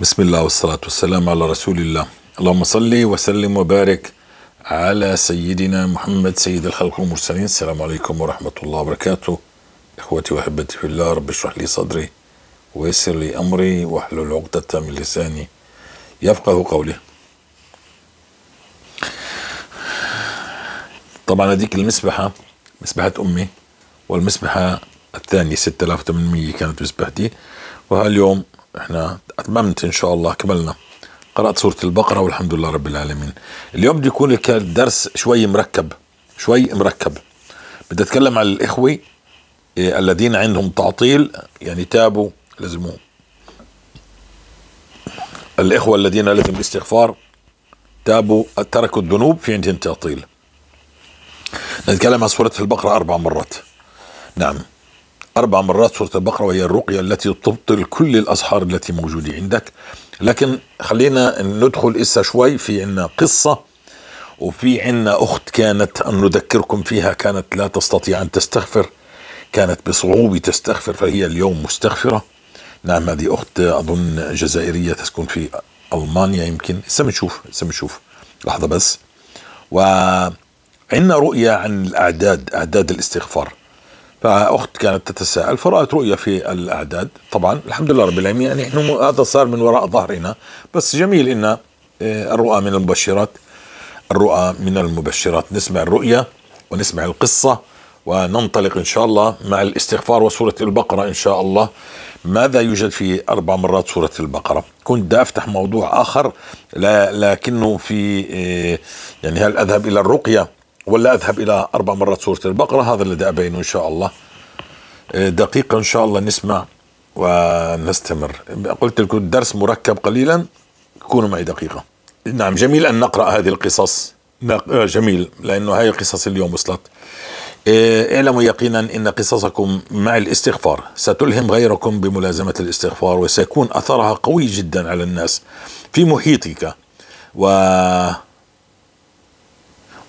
بسم الله والصلاة والسلام على رسول الله. اللهم صل وسلم وبارك على سيدنا محمد سيد الخلق والمرسلين. السلام عليكم ورحمة الله وبركاته. إخوتي وأحبتي في الله رب اشرح لي صدري ويسر لي أمري واحلل عقدة من لساني يفقه قولي. طبعا هذيك المسبحة مسبحة أمي والمسبحة الثانية 6800 كانت مسبحتي وهاليوم إحنا اتممت إن شاء الله كملنا. قرأت سورة البقرة والحمد لله رب العالمين. اليوم بده يكون الدرس شوي مركب شوي مركب. بدي أتكلم على الإخوة إيه الذين عندهم تعطيل يعني تابوا لازم الإخوة الذين لازم الاستغفار تابوا تركوا الذنوب في عندهم تعطيل. نتكلم عن سورة البقرة أربع مرات. نعم. أربع مرات سورة البقرة وهي الرقية التي تبطل كل الأسحار التي موجودة عندك. لكن خلينا ندخل إسا شوي في عنا قصة وفي عنا أخت كانت أن نذكركم فيها كانت لا تستطيع أن تستغفر كانت بصعوبة تستغفر فهي اليوم مستغفرة. نعم هذه أخت أظن جزائرية تسكن في ألمانيا يمكن. هسه بنشوف هسه بنشوف لحظة بس. وعندنا رؤية عن الأعداد أعداد الاستغفار. فأخت كانت تتساءل فرأت رؤية في الأعداد. طبعا الحمد لله رب العالمين يعني إحنا هذا صار من وراء ظهرنا. بس جميل إن الرؤى من المبشرات الرؤى من المبشرات. نسمع الرؤية ونسمع القصة وننطلق إن شاء الله مع الاستغفار وسورة البقرة إن شاء الله. ماذا يوجد في أربع مرات سورة البقرة؟ كنت أفتح موضوع آخر لكنه في يعني هل أذهب إلى الرقية؟ ولا أذهب إلى أربع مرات سورة البقرة هذا الذي ابينه إن شاء الله. دقيقة إن شاء الله نسمع ونستمر. قلت لكم الدرس مركب قليلا كونوا معي دقيقة. نعم جميل أن نقرأ هذه القصص. جميل لأنه هاي قصص اليوم وصلت. اعلموا يقينا إن قصصكم مع الاستغفار. ستلهم غيركم بملازمة الاستغفار وسيكون أثرها قوي جدا على الناس. في محيطك و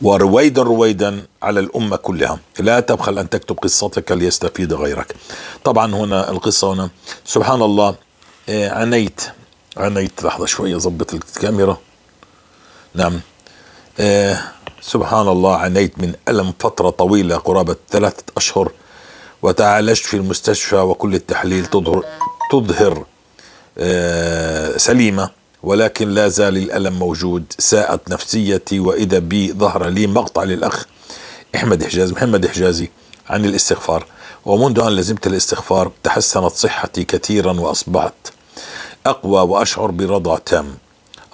ورويدا رويدا على الأمة كلها. لا تبخل أن تكتب قصتك ليستفيد غيرك. طبعا هنا القصة هنا. سبحان الله عنيت عنيت لحظة شوية ضبط الكاميرا. نعم. سبحان الله عنيت من ألم فترة طويلة قرابة ثلاثة أشهر وتعالجت في المستشفى وكل التحليل تظهر تظهر سليمة. ولكن لا زال الألم موجود ساءت نفسيتي وإذا بي ظهر لي مقطع للأخ أحمد حجازي محمد حجازي عن الاستغفار. ومنذ أن لزمت الاستغفار تحسنت صحتي كثيرا وأصبحت أقوى وأشعر برضا تام.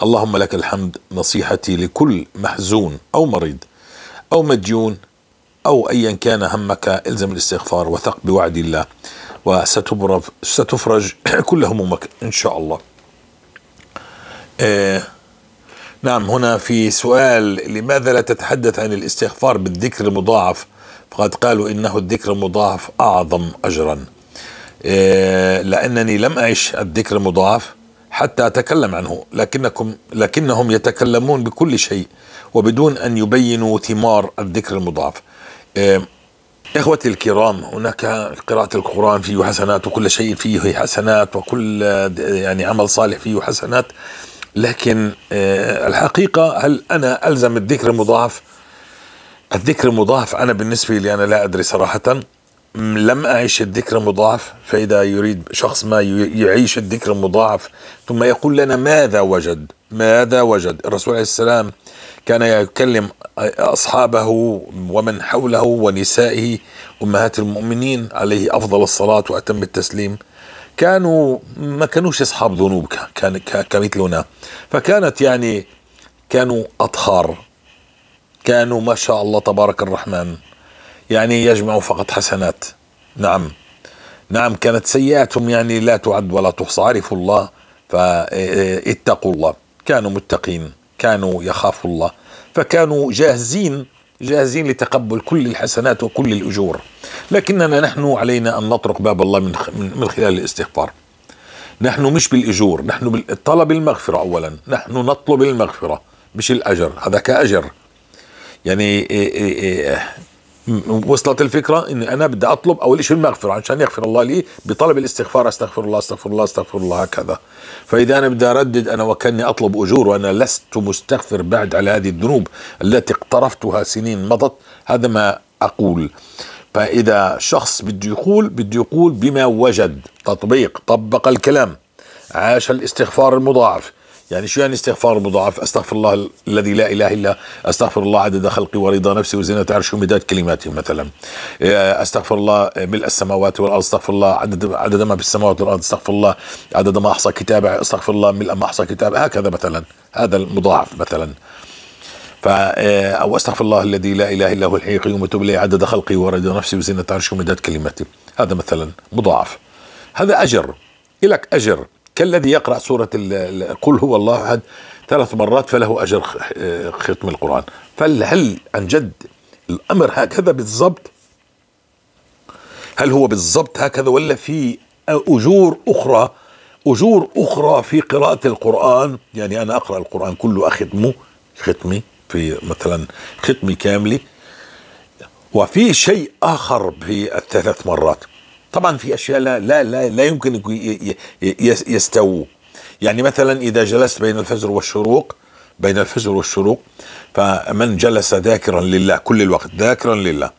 اللهم لك الحمد نصيحتي لكل محزون أو مريض أو مديون أو أيا كان همك إلزم الاستغفار وثق بوعد الله وستفرج كل همومك إن شاء الله. آه نعم هنا في سؤال لماذا لا تتحدث عن الاستغفار بالذكر المضاعف؟ فقد قالوا إنه الذكر المضاعف أعظم اجرا. آه لأنني لم أعش الذكر المضاعف حتى أتكلم عنه لكنكم لكنهم يتكلمون بكل شيء وبدون أن يبينوا ثمار الذكر المضاعف. آه إخوتي الكرام هناك قراءة القرآن فيه حسنات وكل شيء فيه حسنات وكل يعني عمل صالح فيه حسنات. لكن الحقيقة هل أنا ألزم الذكر المضاعف الذكر المضاعف أنا بالنسبة لي أنا لا أدري صراحة. لم أعيش الذكر المضاعف فإذا يريد شخص ما يعيش الذكر المضاعف ثم يقول لنا ماذا وجد؟ ماذا وجد؟ الرسول عليه السلام كان يكلم أصحابه ومن حوله ونسائه أمهات المؤمنين عليه أفضل الصلاة وأتم التسليم. كانوا ما كانوش أصحاب ذنوب كان كمثلنا. فكانت يعني كانوا أطهار. كانوا ما شاء الله تبارك الرحمن. يعني يجمعوا فقط حسنات. نعم. نعم كانت سيئاتهم يعني لا تعد ولا تحصى. عرفوا الله فاتقوا الله. كانوا متقين. كانوا يخافوا الله. فكانوا جاهزين جاهزين لتقبل كل الحسنات وكل الأجور. لكننا نحن علينا أن نطرق باب الله من من خلال الاستغفار. نحن مش بالأجور نحن بالطلب المغفرة أولا. نحن نطلب المغفرة مش الأجر. هذا كأجر. يعني إيه إيه إيه وصلت الفكرة اني أنا بدي أطلب أول شيء المغفرة عشان يغفر الله لي بطلب الاستغفار أستغفر الله أستغفر الله أستغفر الله هكذا. فإذا أنا بدي أردد أنا وكأني أطلب أجور وأنا لست مستغفر بعد على هذه الذنوب التي اقترفتها سنين مضت هذا ما أقول. فإذا شخص بده يقول بده يقول بما وجد تطبيق طبق الكلام عاش الاستغفار المضاعف يعني شو يعني استغفار مضاعف؟ أستغفر الله الذي لا إله إلا أستغفر الله عدد خلقي ورضا نفسي وزنة عرشي ومداد كلماتي مثلا. إيه، أستغفر الله ملء السماوات والأرض أستغفر الله عدد عدد ما في السماوات والأرض أستغفر الله عدد ما أحصى كتابه أستغفر الله ملء ما أحصى كتابه هكذا مثلا. هذا المضاعف مثلا. إيه، أو أستغفر الله الذي لا إله إلا هو الحي القيوم وتوب إليه عدد خلقي ورضا نفسي وزنة عرشي ومداد كلماتي. هذا مثلا مضاعف. هذا أجر. لك أجر. كالذي يقرأ سورة قل هو الله أحد ثلاث مرات فله أجر ختم القرآن. فهل عن جد الأمر هكذا بالضبط؟ هل هو بالضبط هكذا ولا في أجور أخرى؟ أجور أخرى في قراءة القرآن؟ يعني أنا أقرأ القرآن كله أختمه ختمي في مثلا ختمي كاملي وفي شيء آخر في الثلاث مرات. طبعا في أشياء لا لا لا, لا يمكن يستووا. يعني مثلا إذا جلست بين الفجر والشروق بين الفجر والشروق فمن جلس ذاكرا لله كل الوقت ذاكرا لله.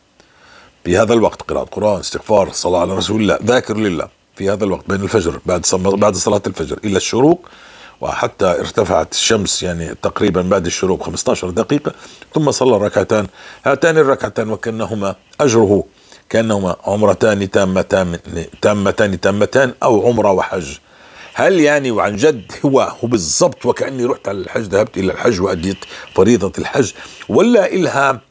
في هذا الوقت قراءة قرآن استغفار صلاة على رسول الله ذاكر لله. في هذا الوقت بين الفجر بعد بعد صلاة الفجر إلى الشروق وحتى ارتفعت الشمس يعني تقريبا بعد الشروق 15 دقيقة ثم صلى ركعتان هاتان الركعتان وكأنهما أجره. كأنهما عمرتان تامتان تامتان تامتان أو عمرة وحج. هل يعني وعن جد هو هو بالضبط وكأني رحت على الحج ذهبت إلى الحج وأديت فريضة الحج ولا إلها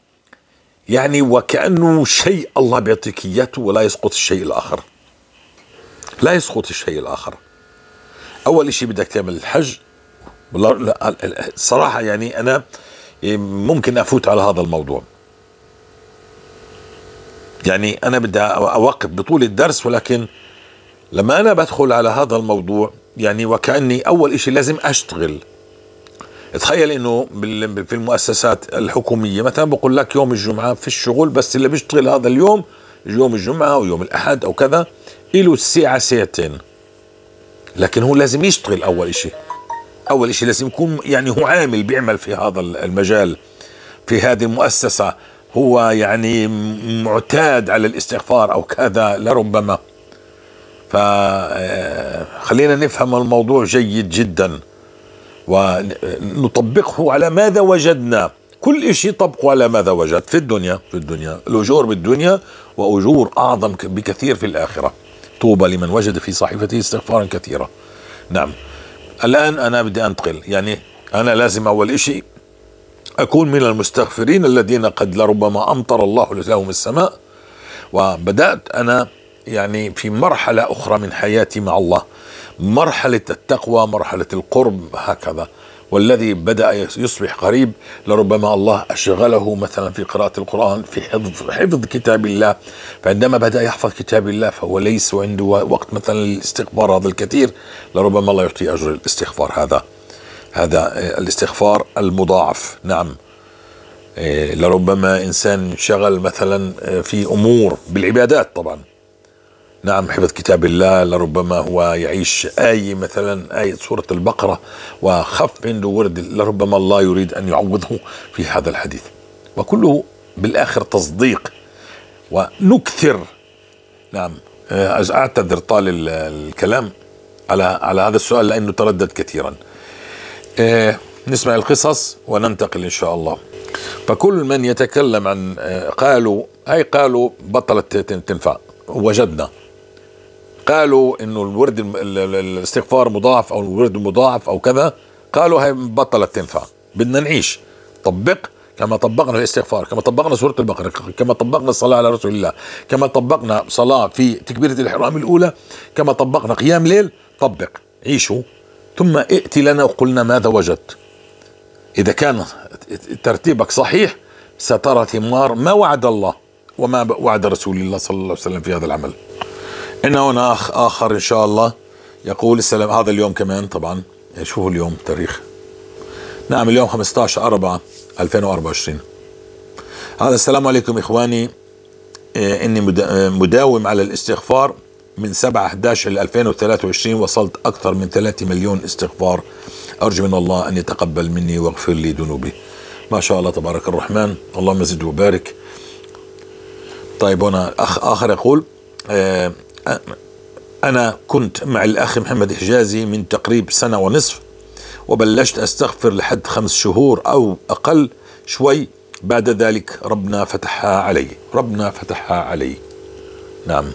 يعني وكأنه شيء الله بيعطيك إياته ولا يسقط الشيء الآخر؟ لا يسقط الشيء الآخر. أول شيء بدك تعمل الحج. صراحة يعني أنا ممكن أفوت على هذا الموضوع. يعني أنا بدي أوقف بطول الدرس ولكن لما أنا بدخل على هذا الموضوع يعني وكأني أول إشي لازم أشتغل. تخيل إنه في المؤسسات الحكومية مثلا بقول لك يوم الجمعة في الشغل بس اللي بيشتغل هذا اليوم يوم الجمعة أو يوم الأحد أو كذا له ساعه ساعتين. لكن هو لازم يشتغل أول إشي. أول إشي لازم يكون يعني هو عامل بيعمل في هذا المجال في هذه المؤسسة. هو يعني معتاد على الاستغفار أو كذا لربما. فخلينا نفهم الموضوع جيد جدا. ونطبقه على ماذا وجدنا. كل شيء طبقه على ماذا وجد. في الدنيا في الدنيا. الأجور بالدنيا وأجور أعظم بكثير في الآخرة. طوبى لمن وجد في صحيفته استغفارا كثيرا. نعم. الآن أنا بدي أنتقل. يعني أنا لازم أول شيء أكون من المستغفرين الذين قد لربما أمطر الله لهم السماء وبدأت أنا يعني في مرحلة أخرى من حياتي مع الله. مرحلة التقوى مرحلة القرب هكذا. والذي بدأ يصبح قريب لربما الله أشغله مثلا في قراءة القرآن في حفظ, حفظ كتاب الله. فعندما بدأ يحفظ كتاب الله فهو ليس عنده وقت مثلا للاستغفار هذا الكثير لربما الله يعطي أجر الاستغفار هذا. هذا الاستغفار المضاعف. نعم. إيه، لربما إنسان شغل مثلا آه، في أمور بالعبادات طبعا. نعم حفظ كتاب الله لربما هو يعيش آية مثلا آية سورة البقرة وخف عنده ورد لربما الله يريد أن يعوضه في هذا الحديث. وكله بالآخر تصديق ونكثر. نعم. آه، أعتذر طال الكلام على على هذا السؤال لأنه تردد كثيرا. نسمع القصص وننتقل إن شاء الله. فكل من يتكلم عن آه، قالوا هاي قالوا بطلت تنفع وجدنا. قالوا إنه الورد الاستغفار مضاعف أو الورد مضاعف أو كذا قالوا هاي بطلت تنفع. بدنا نعيش. طبق كما طبقنا الاستغفار كما طبقنا سورة البقرة كما طبقنا الصلاة على رسول الله كما طبقنا صلاة في تكبيرة الإحرام الأولى كما طبقنا قيام ليل طبق. عيشوا. ثم ائت لنا وقلنا ماذا وجدت؟ إذا كان ترتيبك صحيح سترى ثمار ما وعد الله وما وعد رسول الله صلى الله عليه وسلم في هذا العمل. إن هنا أخ آخر إن شاء الله يقول السلام هذا اليوم كمان طبعا. شو هو اليوم تاريخ. نعم اليوم 15 4 2024 هذا السلام عليكم إخواني. آه، إني مداوم على الاستغفار. من 7 11 ل 2023 وصلت أكثر من 3 مليون استغفار. أرجو من الله أن يتقبل مني واغفر لي ذنوبي. ما شاء الله تبارك الرحمن. اللهم زد وبارك. طيب هنا أخ آخر يقول آه أنا كنت مع الأخ محمد حجازي من تقريب سنة ونصف وبلشت أستغفر لحد خمس شهور أو أقل شوي. بعد ذلك ربنا فتحها علي. ربنا فتحها علي. نعم.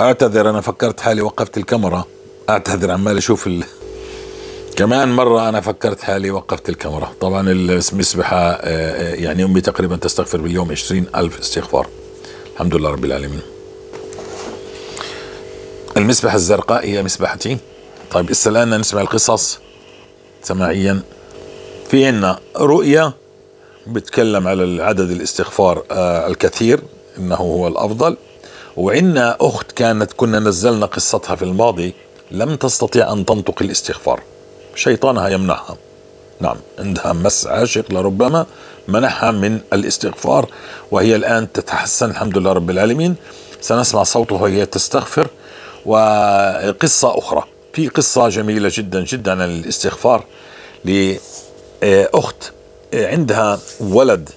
أعتذر أنا فكرت حالي وقفت الكاميرا. أعتذر عمال أشوف ال... كمان مرة أنا فكرت حالي وقفت الكاميرا. طبعا المسبحة آه، آه، يعني أمي تقريبا تستغفر باليوم عشرين ألف استغفار. الحمد لله رب العالمين. المسبحة الزرقاء هي مسبحتي. طيب إسا الآن نسمع القصص. سماعيا. في عنا رؤية بتكلم على عدد الاستغفار آه، الكثير إنه هو الأفضل. وعندنا أخت كانت كنا نزلنا قصتها في الماضي لم تستطيع أن تنطق الاستغفار. شيطانها يمنعها. نعم عندها مس عاشق لربما منحها من الاستغفار وهي الآن تتحسن الحمد لله رب العالمين. سنسمع صوتها وهي تستغفر. وقصة أخرى. في قصة جميلة جدا جدا عن الاستغفار لأخت عندها ولد.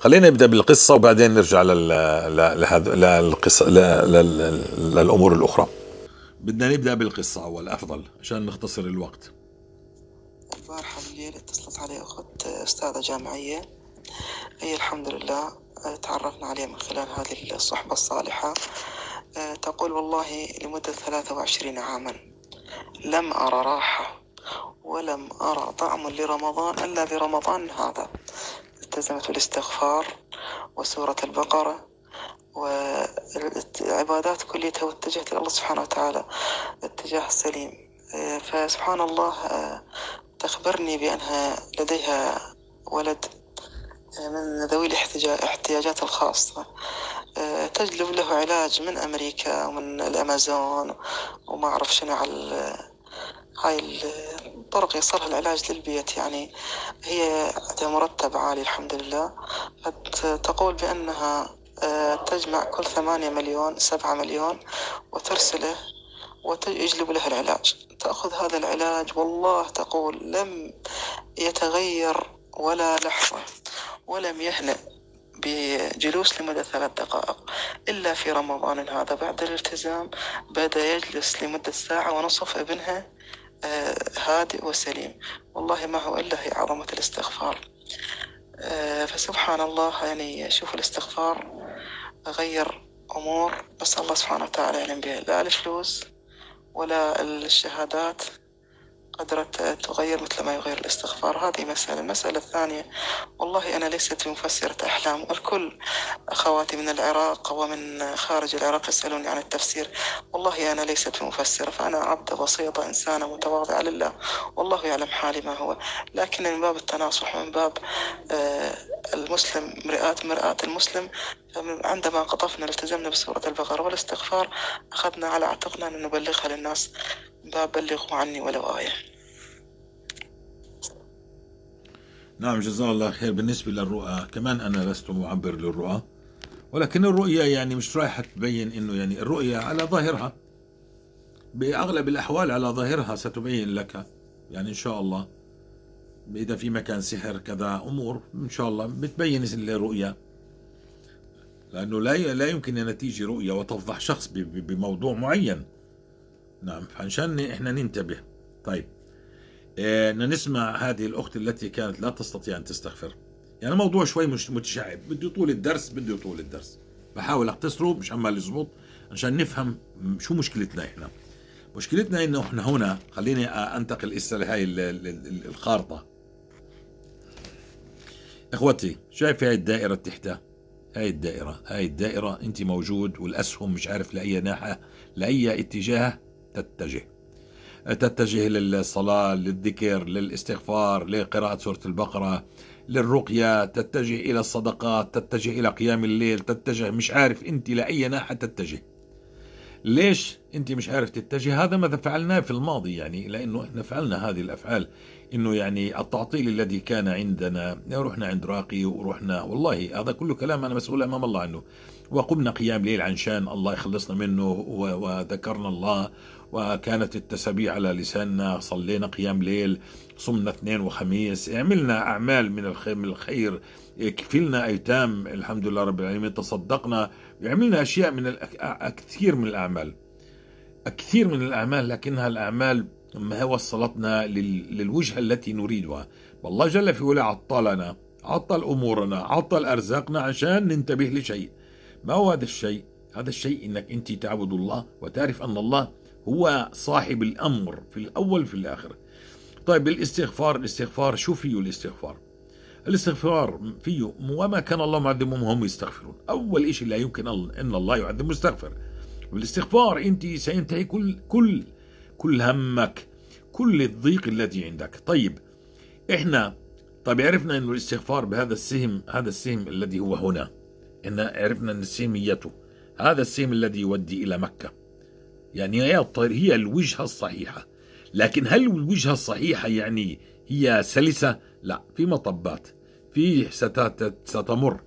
خلينا نبدأ بالقصة وبعدين نرجع لهذا للقصه للأمور الأخرى. بدنا نبدأ بالقصة أول أفضل عشان نختصر الوقت. البارحة بالليل اتصلت علي أخت أستاذة جامعية. هي الحمد لله تعرفنا عليها من خلال هذه الصحبة الصالحة. تقول والله لمدة ثلاثة وعشرين عاما لم أرى راحة ولم أرى طعم لرمضان إلا برمضان هذا. التزمت بالاستغفار وسورة البقرة والعبادات كليتها واتجهت إلى الله سبحانه وتعالى اتجاه السليم. فسبحان الله تخبرني بأنها لديها ولد من ذوي الاحتياجات الخاصة. تجلب له علاج من أمريكا ومن الأمازون وما أعرف شنو على هاي الطرق يصلها العلاج للبيت يعني هي مرتب عالي الحمد لله. تقول بأنها تجمع كل ثمانية مليون سبعة مليون وترسله ويجلب له العلاج. تأخذ هذا العلاج والله تقول لم يتغير ولا لحظة ولم يهنأ بجلوس لمدة ثلاث دقائق إلا في رمضان هذا. بعد الالتزام بدأ يجلس لمدة ساعة ونصف ابنها آه، هادئ وسليم. والله ما هو إلا هي عظمة الاستغفار. آه، فسبحان الله يعني شوف الاستغفار غير أمور. بس الله سبحانه وتعالى يعلم بها. لا الفلوس ولا الشهادات. قدرت تغير مثل ما يغير الاستغفار. هذه مسألة. المسألة الثانية والله أنا ليست بمفسرة أحلام. والكل أخواتي من العراق ومن خارج العراق يسألوني عن التفسير. والله أنا ليست بمفسرة فأنا عبدة بسيطة إنسانة متواضعة لله. والله يعلم حالي ما هو. لكن من باب التناصح ومن باب آه، المسلم مرآة مرآة المسلم عندما قطفنا التزمنا بسورة البقرة والاستغفار أخذنا على عاتقنا أن نبلغها للناس. باب بلغوا عني ولو آية. نعم جزاه الله خير. بالنسبة للرؤى كمان أنا لست معبر للرؤى ولكن الرؤية يعني مش رايحة تبين إنه يعني الرؤية على ظاهرها. بأغلب الأحوال على ظاهرها ستبين لك. يعني إن شاء الله إذا في مكان سحر كذا أمور إن شاء الله بتبين الرؤية لأنه لا لا يمكن أن تيجي رؤية وتفضح شخص بموضوع معين. نعم فعشان إحنا ننتبه. طيب آه نسمع هذه الأخت التي كانت لا تستطيع أن تستغفر. يعني الموضوع شوي مش متشعب. بده طول الدرس بده طول الدرس. بحاول اختصره مش عمال يزبط عشان نفهم شو مشكلتنا إحنا. مشكلتنا إنه إحنا هنا خليني أنتقل إلى هاي الخارطة. إخوتي شايف هاي الدائرة تحتها هاي الدائرة هاي الدائرة أنت موجود والأسهم مش عارف لأي ناحية لأي اتجاه. تتجه. تتجه للصلاة للذكر للاستغفار لقراءة سورة البقرة للرقية تتجه إلى الصدقات تتجه إلى قيام الليل تتجه مش عارف أنت لأي ناحية تتجه. ليش أنت مش عارف تتجه؟ هذا ماذا فعلناه في الماضي يعني لأنه إحنا فعلنا هذه الأفعال. إنه يعني التعطيل الذي كان عندنا رحنا عند راقي ورحنا والله هذا كله كلام أنا مسؤول أمام الله عنه. وقمنا قيام ليل عشان الله يخلصنا منه وذكرنا الله وكانت التسابيح على لساننا. صلينا قيام ليل صمنا اثنين وخميس. عملنا أعمال من الخير كفلنا أيتام. الحمد لله رب العالمين. تصدقنا. عملنا أشياء من كثير من الأعمال. كثير من الأعمال لكنها الأعمال ما وصلتنا للوجهه التي نريدها. والله جل في علاه عطلنا. عطل أمورنا. عطل أرزاقنا عشان ننتبه لشيء. ما هو هذا الشيء؟ هذا الشيء إنك أنت تعبد الله وتعرف أن الله هو صاحب الأمر في الأول في الآخر. طيب الاستغفار الاستغفار شو فيه الاستغفار؟ الاستغفار فيه وما كان الله معذبهم وهم يستغفرون. أول شيء لا يمكن أن الله يعذب مستغفر. بالاستغفار أنت سينتهي كل كل كل همك كل الضيق الذي عندك. طيب إحنا طيب عرفنا إنه الاستغفار بهذا السهم هذا السهم الذي هو هنا. ان عرفنا إن سهميته هذا السهم الذي يودي إلى مكة. يعني هي هي الوجهة الصحيحة. لكن هل الوجهة الصحيحة يعني هي سلسة؟ لا في مطبات في ستمر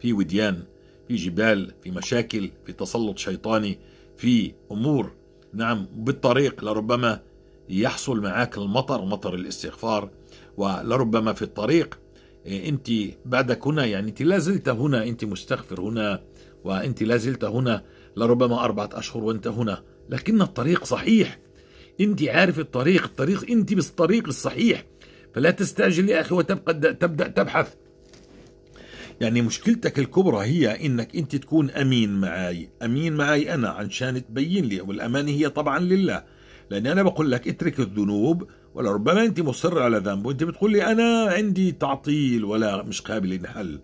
في وديان في جبال في مشاكل في تسلط شيطاني في أمور. نعم بالطريق لربما يحصل معك المطر مطر الاستغفار ولربما في الطريق إيه، أنت بعدك هنا يعني أنت لا زلت هنا أنت مستغفر هنا وأنت لا زلت هنا لربما أربعة أشهر وأنت هنا. لكن الطريق صحيح. انت عارف الطريق الطريق انت بالطريق الصحيح. فلا تستعجل يا أخي وتبقى تبدأ تبحث. يعني مشكلتك الكبرى هي إنك انت تكون أمين معي أمين معي أنا عشان تبين لي والامانه هي طبعا لله. لأني أنا بقول لك اترك الذنوب ولربما انت مصر على ذنب وانت بتقول لي أنا عندي تعطيل ولا مش قابل ينحل.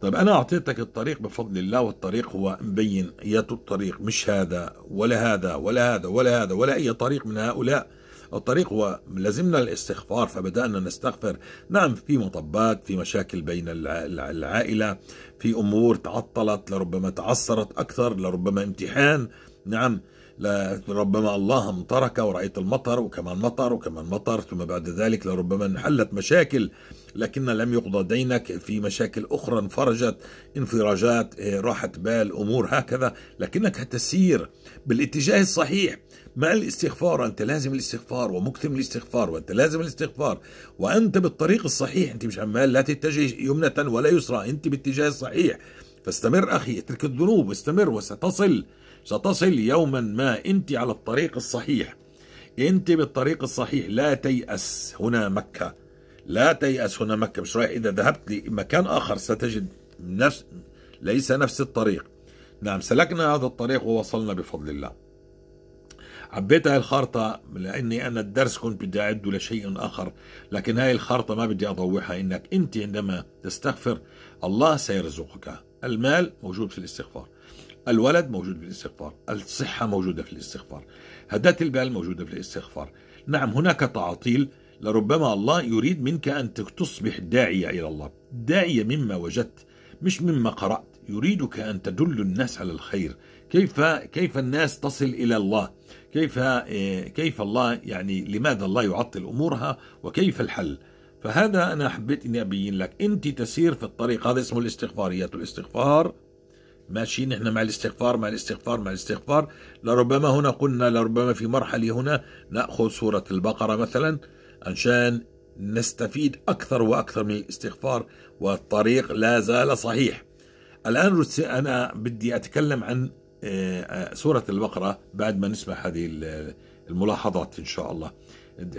طيب أنا أعطيتك الطريق بفضل الله والطريق هو مبين ايات الطريق مش هذا ولا هذا ولا هذا ولا هذا ولا أي طريق من هؤلاء. الطريق هو لازمنا الاستغفار فبدأنا نستغفر. نعم في مطبات في مشاكل بين العائلة في أمور تعطلت لربما تعثرت أكثر لربما امتحان. نعم لربما الله امطرك ورأيت المطر وكمان مطر وكمان مطر ثم بعد ذلك لربما انحلت مشاكل. لكن لم يقضى دينك في مشاكل أخرى انفرجت انفراجات إيه، راحة بال أمور هكذا. لكنك تسير بالاتجاه الصحيح. مع الاستغفار أنت لازم الاستغفار ومكتم الاستغفار وأنت لازم الاستغفار. وأنت بالطريق الصحيح. أنت مش عمال لا تتجه يمنة ولا يسرى. أنت باتجاه الصحيح. فاستمر أخي اترك الذنوب استمر وستصل ستصل يوما ما. أنت على الطريق الصحيح. أنت بالطريق الصحيح. لا تيأس. هنا مكة. لا تيأس هنا مكة مش رايح إذا ذهبت لمكان آخر ستجد نفس ليس نفس الطريق. نعم سلكنا هذا الطريق ووصلنا بفضل الله. حبيت هاي الخارطة لأني أنا الدرس كنت بدي أعده لشيء آخر لكن هاي الخارطة ما بدي أضوحها. إنك أنت عندما تستغفر الله سيرزقك. المال موجود في الاستغفار. الولد موجود في الاستغفار. الصحة موجودة في الاستغفار. هدات البال موجودة في الاستغفار. نعم هناك تعاطيل لربما الله يريد منك أن تصبح داعية إلى الله. داعية مما وجدت مش مما قرأت. يريدك أن تدل الناس على الخير. كيف كيف الناس تصل إلى الله؟ كيف كيف الله يعني لماذا الله يعطل أمورها؟ وكيف الحل؟ فهذا أنا حبيت أني أبين لك. أنت تسير في الطريق. هذا اسمه الاستغفاريات الاستغفار. ماشيين إحنا مع الاستغفار مع الاستغفار مع الاستغفار. لربما هنا قلنا لربما في مرحلة هنا نأخذ سورة البقرة مثلا. عشان نستفيد أكثر وأكثر من الاستغفار والطريق لا زال صحيح. الآن أنا بدي أتكلم عن آه، آه، سورة البقرة بعد ما نسمع هذه الملاحظات إن شاء الله.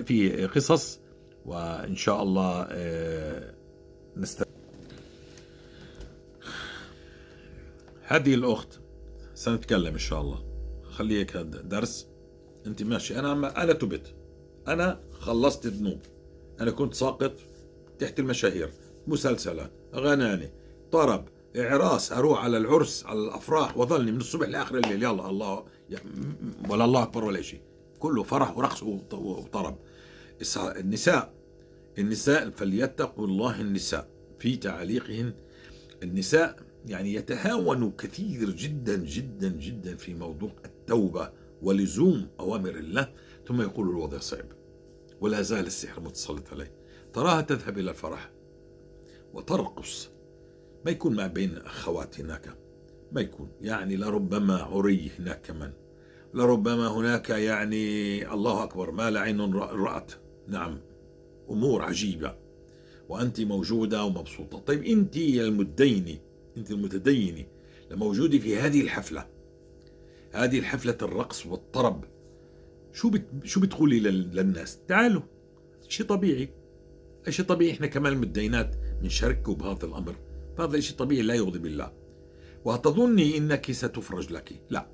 في قصص وإن شاء الله آه، نست هذه الأخت سنتكلم إن شاء الله. خليك درس. أنت ماشي. أنا أنا تبت. أنا خلصت الذنوب. أنا كنت ساقط تحت المشاهير. مسلسلات أغاني طرب إعراس أروح على العرس على الأفراح وظلني من الصبح لآخر الليل. يلا الله ولا الله أكبر ولا شيء. كله فرح ورقص وط- وطرب. النساء النساء فليتقوا الله النساء. في تعليقهن النساء يعني يتهاون كثير جدا جدا جدا في موضوع التوبة ولزوم أوامر الله. ثم يقول الوضع صعب. ولا زال السحر متسلط عليه. تراها تذهب إلى الفرح وترقص. ما يكون ما بين أخوات هناك؟ ما يكون. يعني لربما عري هناك كمان لربما هناك يعني الله أكبر ما لا عين رأت. نعم. أمور عجيبة. وأنت موجودة ومبسوطة. طيب أنت يا المتدينة أنت المتدينة لموجودة في هذه الحفلة. هذه الحفلة الرقص والطرب. شو بت... شو بتقولي لل... للناس؟ تعالوا. شيء طبيعي. شيء طبيعي إحنا كمان المتدينات بنشاركوا بهذا الأمر. فهذا شيء طبيعي لا يغضب الله. وتظني إنك ستفرج لك. لا.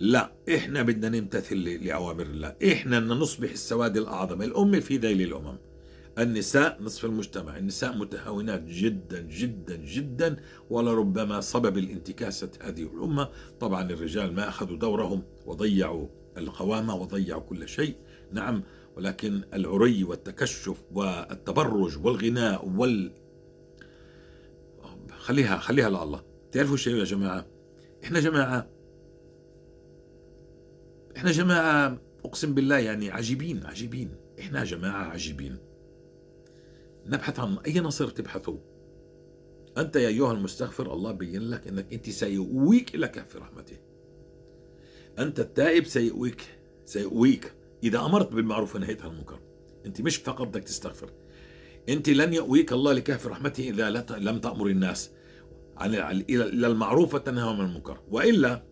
لا. إحنا بدنا نمتثل لأوامر الله. إحنا بدنا نصبح السواد الأعظم. الامه في ذيل الأمم. النساء نصف المجتمع. النساء متهاونات جدا جدا جدا. ولربما سبب الانتكاسة هذه الأمة. طبعا الرجال ما أخذوا دورهم وضيعوا القوامة وضيعوا كل شيء. نعم ولكن العري والتكشف والتبرج والغناء وال خليها خليها لله. تعرفوا شيء يا جماعة؟ إحنا جماعة إحنا جماعة أقسم بالله يعني عجيبين عجيبين. إحنا جماعة عجيبين. نبحث عن أي نصر تبحثوا. أنت يا أيها المستغفر الله بين لك إنك أنت سيؤويك إلى كهف رحمته. أنت التائب سيؤويك سيؤويك إذا أمرت بالمعروف ونهيت عن المنكر. أنت مش فقط بدك تستغفر. أنت لن يؤويك الله لكهف رحمته ت- لم تأمر الناس. عن إلى المعروف وتنهى عن المنكر. وإلا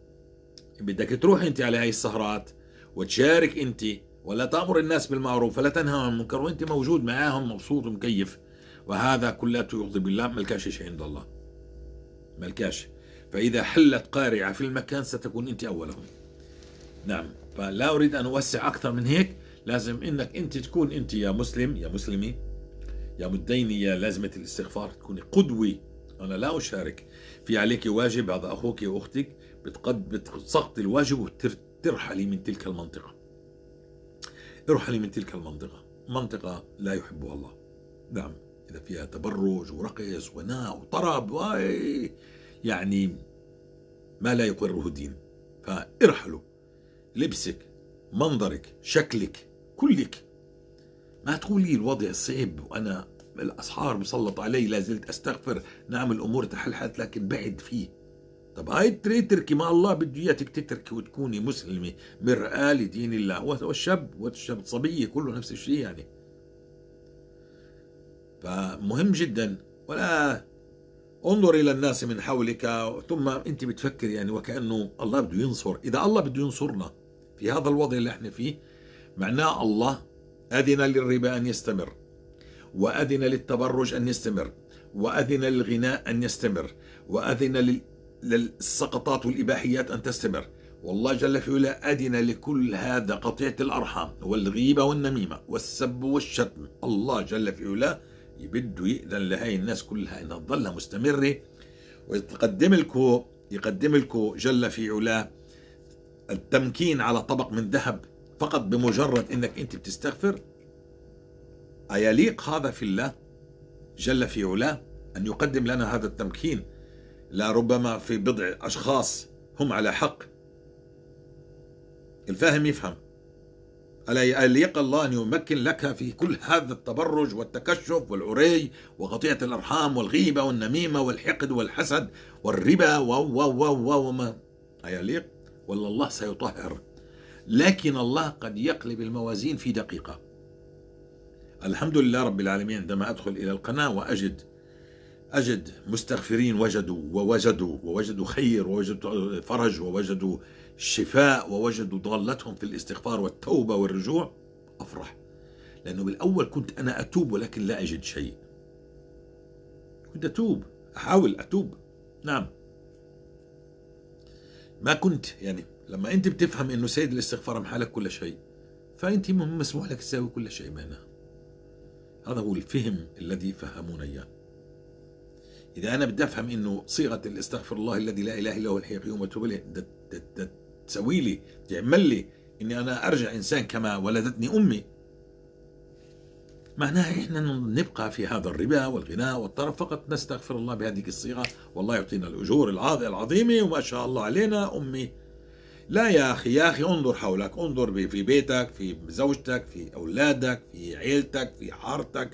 بدك تروح أنت على هاي السهرات وتشارك أنت ولا تأمر الناس بالمعروف ولا تنهى عن المنكر وأنت موجود معاهم مبسوط ومكيف. وهذا كلياته يغضب الله ملكاش شيء عند الله. ملكاش فإذا حلت قارعة في المكان ستكون أنت أولهم. نعم. فلا أريد أن أوسع أكثر من هيك. لازم إنك أنت تكون أنت يا مسلم يا مسلمي يا مديني يا لازمة الاستغفار تكوني قدوة. أنا لا أشارك. في عليك واجب هذا أخوك واختك بتقد بتسقطي الواجب وترحلي من تلك المنطقة. ارحلي من تلك المنطقة. منطقة لا يحبها الله. نعم. إذا فيها تبرج ورقص وناء وطرب واي يعني ما لا يقره الدين فارحلوا. لبسك منظرك شكلك كلك. ما تقولي الوضع صعب وأنا الاسحار مسلط علي لا زلت أستغفر. نعم الأمور تحلحت لكن بعد فيه. طب هاي تريد تركي مع الله بده إياك تتركي وتكوني مسلمة. مرآة لدين الله. والشاب والشاب الصبيه كله نفس الشيء يعني. فمهم جدا. ولا انظر إلى الناس من حولك ثم أنت بتفكر يعني وكأنه الله بده ينصر. إذا الله بده ينصرنا في هذا الوضع اللي إحنا فيه معناه الله أذن للربا أن يستمر وأذن للتبرج أن يستمر وأذن للغناء أن يستمر وأذن لل... للسقطات والإباحيات أن تستمر. والله جل في علاه أذن لكل هذا قطيعة الأرحام والغيبة والنميمة والسب والشتم. الله جل في علاه بده يأذن لهي الناس كلها انها تظلها مستمره ويقدم لكم يقدم لكم جل في علاه التمكين على طبق من ذهب فقط بمجرد إنك أنت بتستغفر أيليق هذا في الله جل في علاه أن يقدم لنا هذا التمكين؟ لا ربما في بضع أشخاص هم على حق. الفاهم يفهم. ألا يليق الله أن يمكن لك في كل هذا التبرج والتكشف والعري وقطيعة الأرحام والغيبة والنميمة والحقد والحسد والربا و و و و وما أيليق؟ ولا الله سيطهر. لكن الله قد يقلب الموازين في دقيقة. الحمد لله رب العالمين عندما أدخل إلى القناة وأجد أجد مستغفرين وجدوا ووجدوا ووجدوا خير ووجدوا فرج ووجدوا شفاء ووجدوا ضالتهم في الاستغفار والتوبة والرجوع أفرح. لأنه بالأول كنت أنا أتوب ولكن لا أجد شيء. كنت أتوب أحاول أتوب. نعم. ما كنت يعني لما أنت بتفهم أنه سيد الاستغفار محالك كل شيء فأنت مسموح لك تساوي كل شيء بينها هذا هو الفهم الذي فهمونا إياه. إذا أنا بدي أفهم إنه صيغة الاستغفر الله الذي لا إله إلا هو الحي القيوم وأتوب إليه تسوي لي تعمل لي إني أنا أرجع إنسان كما ولدتني أمي معناها إحنا نبقى في هذا الربا والغناء والطرف فقط نستغفر الله بهذه الصيغة. والله يعطينا الأجور العظيمة وما شاء الله علينا. أمي لا يا أخي يا أخي انظر حولك انظر في بيتك في زوجتك في أولادك في عيلتك في حارتك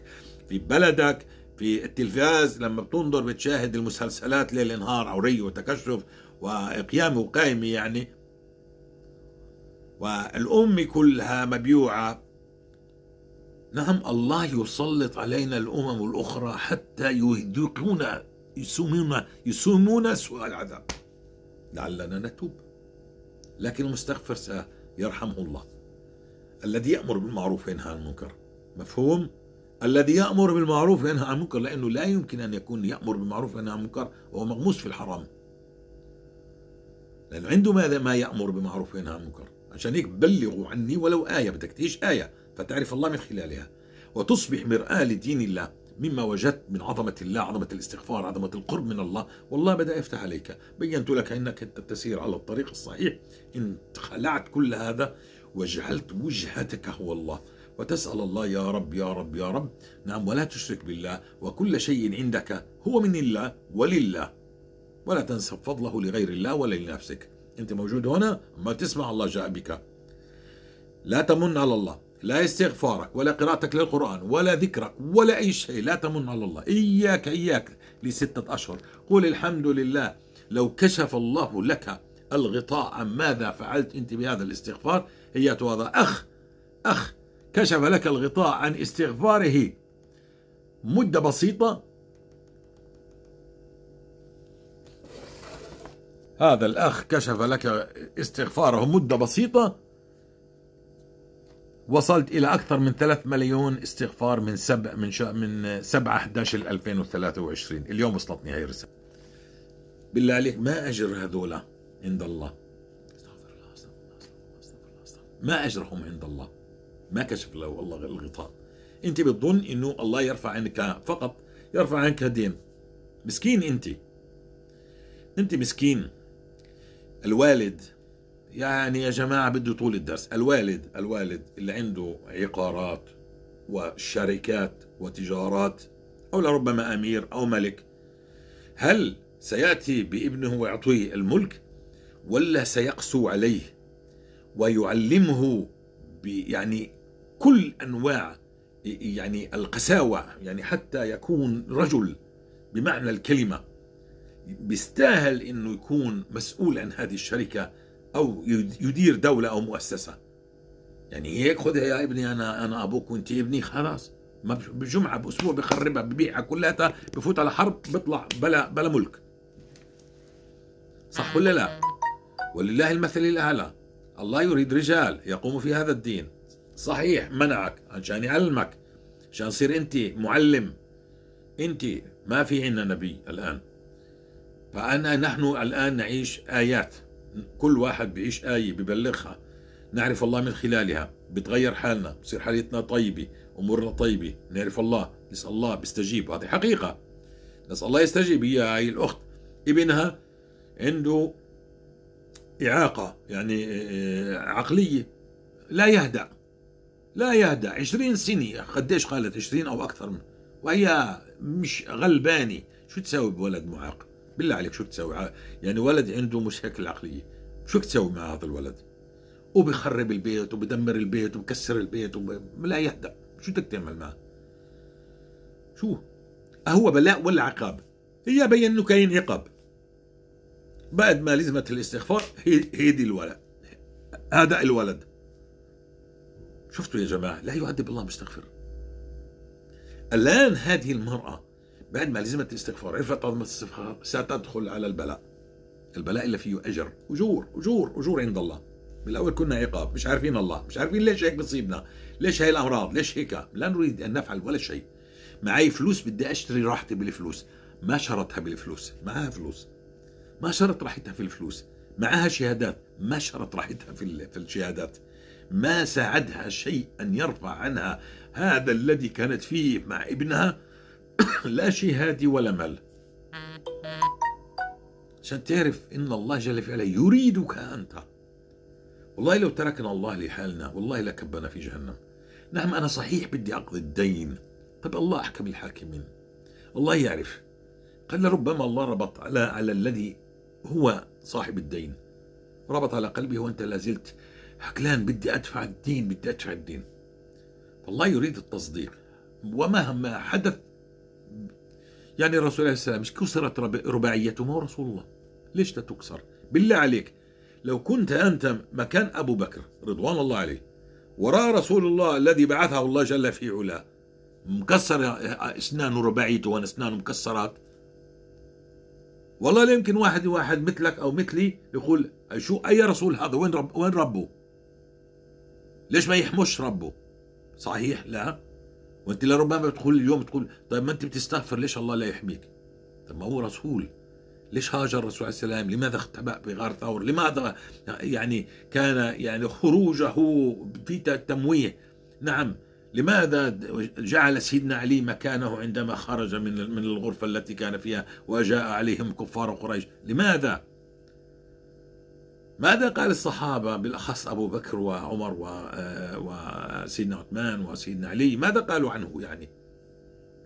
في بلدك في التلفاز. لما بتنظر بتشاهد المسلسلات ليل نهار عورية وتكشف وقيامة وقايمة يعني. والأم كلها مبيوعة نعم الله يسلط علينا الأمم الأخرى حتى يذيقون يسومون يسومون سوء العذاب. لعلنا نتوب. لكن المستغفر سيرحمه الله. الذي يأمر بالمعروف وينهى عن المنكر. مفهوم؟ الذي يأمر بالمعروف وينهى عن المنكر لأنه لا يمكن أن يكون يأمر بالمعروف وينهى عن المنكر وهو مغموس في الحرام. لأنه عنده ماذا ما يأمر بالمعروف وينهى عن المنكر؟ عشان هيك بلغوا عني ولو آية بدك تعيش آية. فتعرف الله من خلالها. وتصبح مرآة لدين الله مما وجدت من عظمة الله عظمة الاستغفار عظمة القرب من الله. والله بدأ يفتح عليك. بينت لك أنك تسير على الطريق الصحيح. إن خلعت كل هذا وجعلت وجهتك هو الله. وتسأل الله يا رب يا رب يا رب. نعم ولا تشرك بالله. وكل شيء عندك هو من الله ولله. ولا تنسب فضله لغير الله ولا لنفسك. أنت موجود هنا ما تسمع الله جاء بك. لا تمن على الله. لا استغفارك ولا قراءتك للقرآن ولا ذكرك ولا أي شيء لا تمن على الله. إياك إياك لستة أشهر. قل الحمد لله. لو كشف الله لك الغطاء عن ماذا فعلت أنت بهذا الاستغفار؟ هي هذا أخ أخ كشف لك الغطاء عن استغفاره. مدة بسيطة. هذا الأخ كشف لك استغفاره. مدة بسيطة. وصلت إلى أكثر من 3 مليون استغفار من سبع من شا من 7 11 2023 اليوم وصلتني هاي الرسالة. بالله عليك ما أجر هذول عند الله؟ ما أجرهم عند الله؟ ما كشف له الله الغطاء. أنت بتظن إنه الله يرفع عنك فقط يرفع عنك دين. مسكين أنت. أنت مسكين. الوالد يعني يا جماعة بده طول الدرس. الوالد الوالد اللي عنده عقارات وشركات وتجارات أو لربما أمير أو ملك هل سيأتي بابنه ويعطيه الملك ولا سيقسو عليه ويعلمه يعني كل أنواع يعني القساوة يعني حتى يكون رجل بمعنى الكلمة بيستاهل إنه يكون مسؤول عن هذه الشركة أو يدير دولة أو مؤسسة. يعني هيك خذها يا ابني أنا أنا أبوك وأنت ابني خلاص. ما بجمعة بأسبوع بخربها ببيعها كلها بفوت على حرب بيطلع بلا بلا ملك. صح ولا لا؟ ولله المثل الأعلى. الله يريد رجال يقوموا في هذا الدين. صحيح منعك عشان يعلمك. عشان تصير أنت معلم. أنت ما في عندنا نبي الآن. فأنا نحن الآن نعيش آيات. كل واحد بيعيش آية ببلغها. نعرف الله من خلالها. بتغير حالنا بصير حالتنا طيبة أمورنا طيبة. نعرف الله نسأل الله بيستجيب. هذه حقيقة. نسأل الله يستجيب. هي هاي الأخت. ابنها عنده إعاقة يعني آه، آه، عقلية. لا يهدأ. لا يهدأ. عشرين سنة. قديش قالت؟ عشرين أو أكثر من. وهي مش غلباني شو تساوي بولد معاق؟ بالله عليك شو تساوي يعني ولد عنده مشاكل عقلية. شو تساوي مع هذا الولد؟ وبخرب البيت وبدمر البيت وبكسر البيت وب... لا يهدأ. شو بدك تعمل معه؟ شو؟ هو بلاء ولا عقاب؟ هي بين انه كاين عقاب. بعد ما لزمت الاستغفار هي دي الولد. هذا الولد. شفتوا يا جماعة لا يعذب الله مستغفر. الآن هذه المرأة بعد ما لزمت الاستغفار عرفت عظمة الاستغفار ستدخل على البلاء. البلاء اللي فيه أجر أجور أجور أجور عند الله. بالأول كنا عقاب مش عارفين الله مش عارفين ليش هيك بتصيبنا ليش هاي الأمراض ليش هيك. لا نريد أن نفعل ولا شيء. معي فلوس بدي أشتري راحتي بالفلوس. ما شرطها بالفلوس معها فلوس. ما شرط راحتها في الفلوس. معها شهادات ما شرط راحتها في الشهادات. ما ساعدها شيء أن يرفع عنها هذا الذي كانت فيه مع ابنها لا شهادة ولا مال عشان تعرف إن الله جل في يريدك أنت. والله لو تركنا الله لحالنا والله لكبنا في جهنم. نعم أنا صحيح بدي أقضي الدين. طب الله أحكم الحاكمين. الله يعرف. قال ربما الله ربط على على الذي هو صاحب الدين. ربط على قلبه وأنت لازلت حكلان بدي أدفع الدين بدي أدفع الدين. فالله يريد التصديق. ومهما حدث يعني الرسول عليه السلام مش كسرت رباعيته ما هو رسول الله. ليش تكسر؟ بالله عليك. لو كنت أنت مكان أبو بكر رضوان الله عليه وراء رسول الله الذي بعثه الله جل في علاه مكسر اسنانه رباعيته وأنا إسنانه مكسرات؟ والله لا يمكن واحد واحد مثلك أو مثلي يقول شو أي رسول هذا؟ وين رب وين ربه؟ ليش ما يحمش ربه؟ صحيح لا. وانت لربما تقول اليوم تقول طيب ما انت بتستغفر ليش الله لا يحميك؟ طيب ما هو رسول ليش هاجر الرسول عليه السلام؟ لماذا اختبأ بغار ثور؟ لماذا يعني كان يعني خروجه في تمويه؟ نعم لماذا جعل سيدنا علي مكانه عندما خرج من من الغرفة التي كان فيها وجاء عليهم كفار قريش لماذا ماذا قال الصحابة بالأخص أبو بكر وعمر وسيدنا عثمان وسيدنا علي؟ ماذا قالوا عنه يعني؟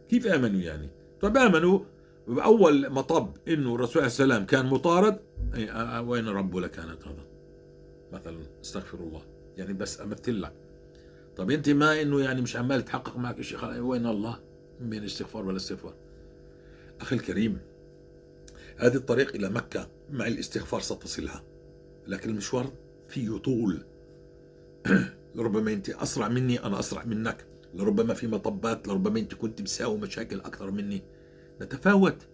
كيف آمنوا يعني؟ طب آمنوا بأول مطب إنه الرسول عليه السلام كان مطارد وين ربه لكانت هذا مثلا استغفر الله. يعني بس أمثل لك. طب أنت ما إنه يعني مش عمال تحقق معك شيء وين الله بين استغفار ولا استغفار أخي الكريم هذه الطريق إلى مكة مع الاستغفار ستصلها. لكن المشوار فيه طول. لربما انت أسرع مني أنا أسرع منك. لربما في مطبات لربما انت كنت مساوي مشاكل أكثر مني. نتفاوت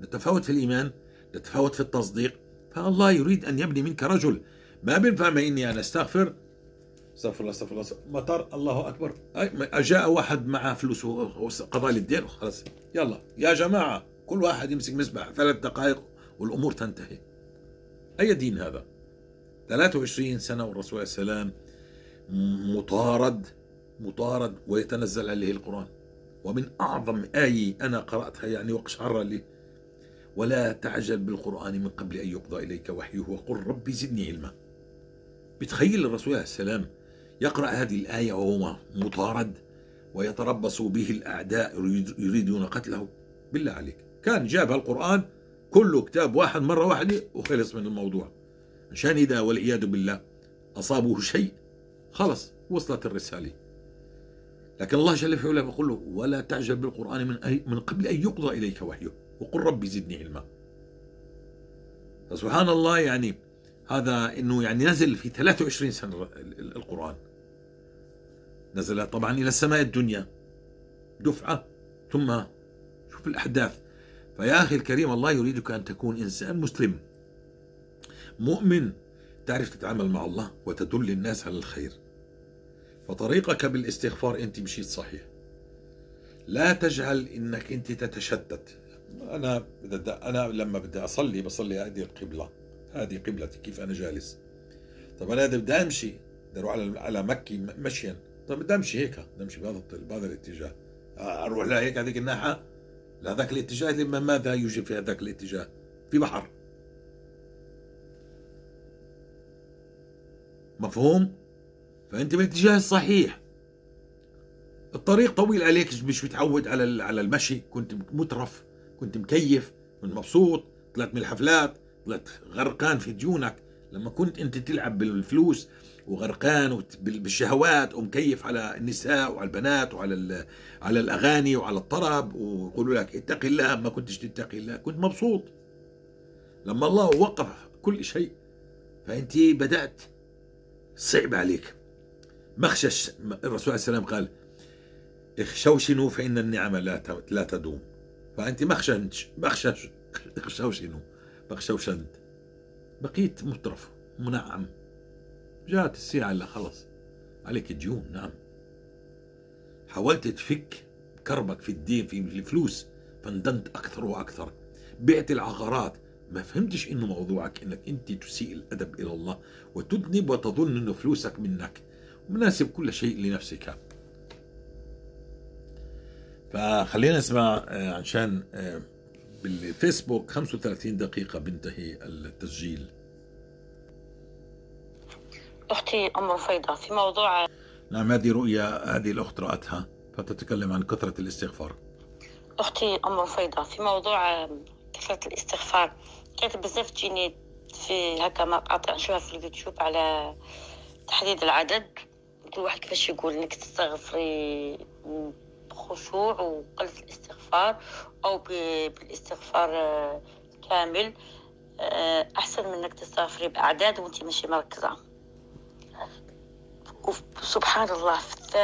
نتفاوت في الإيمان نتفاوت في التصديق. فالله يريد أن يبني منك رجل. ما بينفع ما إني أنا أستغفر؟ استغفر الله استغفر الله. مطر الله أكبر. جاء واحد معه فلوس وقضى لي الدين خلاص يلا يا جماعة كل واحد يمسك مسبح ثلاث دقائق والأمور تنتهي. أي دين هذا؟ 23 سنة والرسول عليه السلام مطارد مطارد ويتنزل عليه القرآن. ومن أعظم آية أنا قرأتها يعني وقشعر لي ولا تعجل بالقرآن من قبل أن يقضى إليك وحيه وقل ربي زدني علما. بتخيل الرسول عليه السلام يقرأ هذه الآية وهو مطارد ويتربص به الأعداء يريدون قتله؟ بالله عليك. كان جاب القرآن كله كتاب واحد مرة واحدة وخلص من الموضوع. عشان إذا والعياذ بالله أصابه شيء خلص وصلت الرسالة. لكن الله جل في علاه بيقول له ولا تعجل بالقرآن من أي من قبل أن يقضى إليك وحيه. وقل ربي زدني علما. فسبحان الله يعني هذا إنه يعني نزل في 23 سنة القرآن. نزل طبعا إلى السماء الدنيا دفعة ثم شوف الأحداث. فيا أخي الكريم الله يريدك أن تكون إنسان مسلم. مؤمن تعرف تتعامل مع الله وتدل الناس على الخير. فطريقك بالاستغفار أنت مشيت صحيح. لا تجعل إنك أنت تتشتت أنا أنا لما بدي أصلي بصلي هذه القبلة. هذه قبلتي كيف أنا جالس؟ طب أنا بدي أمشي. بدي أروح على على مكي مشيا. طب بدي أمشي هيك. بدي أمشي بهذا بهذا الاتجاه. أروح لهيك هذيك الناحية؟ لهذاك الاتجاه؟ لما ماذا يوجد في هذاك الاتجاه؟ في بحر. مفهوم؟ فأنت بالاتجاه الصحيح. الطريق طويل عليك مش متعود على على المشي. كنت مترف كنت مكيف كنت مبسوط. طلعت من الحفلات طلعت غرقان في ديونك. لما كنت أنت تلعب بالفلوس وغرقان بالشهوات ومكيف على النساء وعلى البنات وعلى على الأغاني وعلى الطرب ويقولوا لك اتق الله ما كنتش تتقي الله. كنت مبسوط. لما الله وقف كل شيء فأنت بدأت صعب عليك. مخشش الرسول عليه السلام قال اخشوشنوا فإن النعم لا لا تدوم. فأنت مخشش مخشش اخشوشنوا بخشوشنت بقيت مترف منعم. جاءت الساعة اللي خلص. عليك ديون نعم. حاولت تفك كربك في الدين في الفلوس فندنت أكثر وأكثر. بعت العقارات. ما فهمتش إنه موضوعك إنك أنت تسيء الأدب إلى الله وتذنب وتظن إنه فلوسك منك. مناسب كل شيء لنفسك. فخلينا نسمع عشان بالفيسبوك 35 دقيقة بنتهي التسجيل. أختي أم رفيضة في موضوع نعم هذه رؤيا هذه الأخت رأتها فتتكلم عن كثرة الاستغفار. أختي أم رفيضة في موضوع كثرة الاستغفار. كانت بزاف تجيني في هكا مقاطع نشوفها في اليوتيوب على تحديد العدد. كل واحد كيفاش يقول انك تستغفري بخشوع وقلة الاستغفار أو بالاستغفار آه، كامل. آه، أحسن من انك تستغفري بأعداد وانت ماشي مركزة. سبحان الله في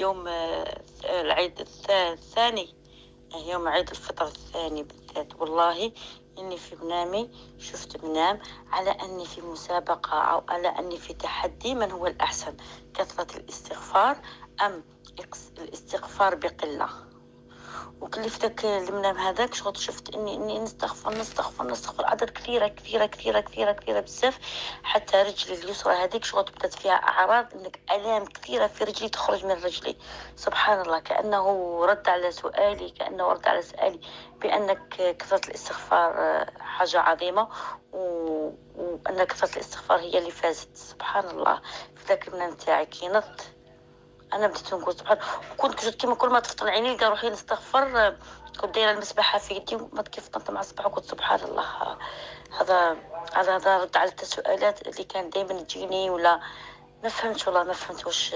يوم آه، العيد الثاني يوم عيد الفطر الثاني بالذات والله إني في منامي شفت منام على أني في مسابقة أو على أني في تحدي من هو الأحسن؟ كثرة الاستغفار أم الاستغفار بقلة؟ وكل في ذاك المنام هذاك شغل شفت إني إني نستغفر نستغفر نستغفر عدد كثيرة كثيرة كثيرة كثيرة كثيرة بزاف حتى رجلي اليسرى هذيك شغل بدات فيها أعراض إنك ألام كثيرة في رجلي تخرج من رجلي. سبحان الله كأنه رد على سؤالي كأنه رد على سؤالي بأنك كثرة الاستغفار حاجة عظيمة وأن كثرة الاستغفار هي اللي فازت. سبحان الله. في ذاك المنام تاعي كي نضت أنا بديت نقول سبحان كنت جد كيما كل ما تفطن عيني نلقى روحي نستغفر كنت دايرة المسبحة في يدي ما كيف فطنت مع الصباح وقلت سبحان الله. هذا هذا هذا رد على التساؤلات اللي كان دائما تجيني ولا ما فهمت والله ما فهمت واش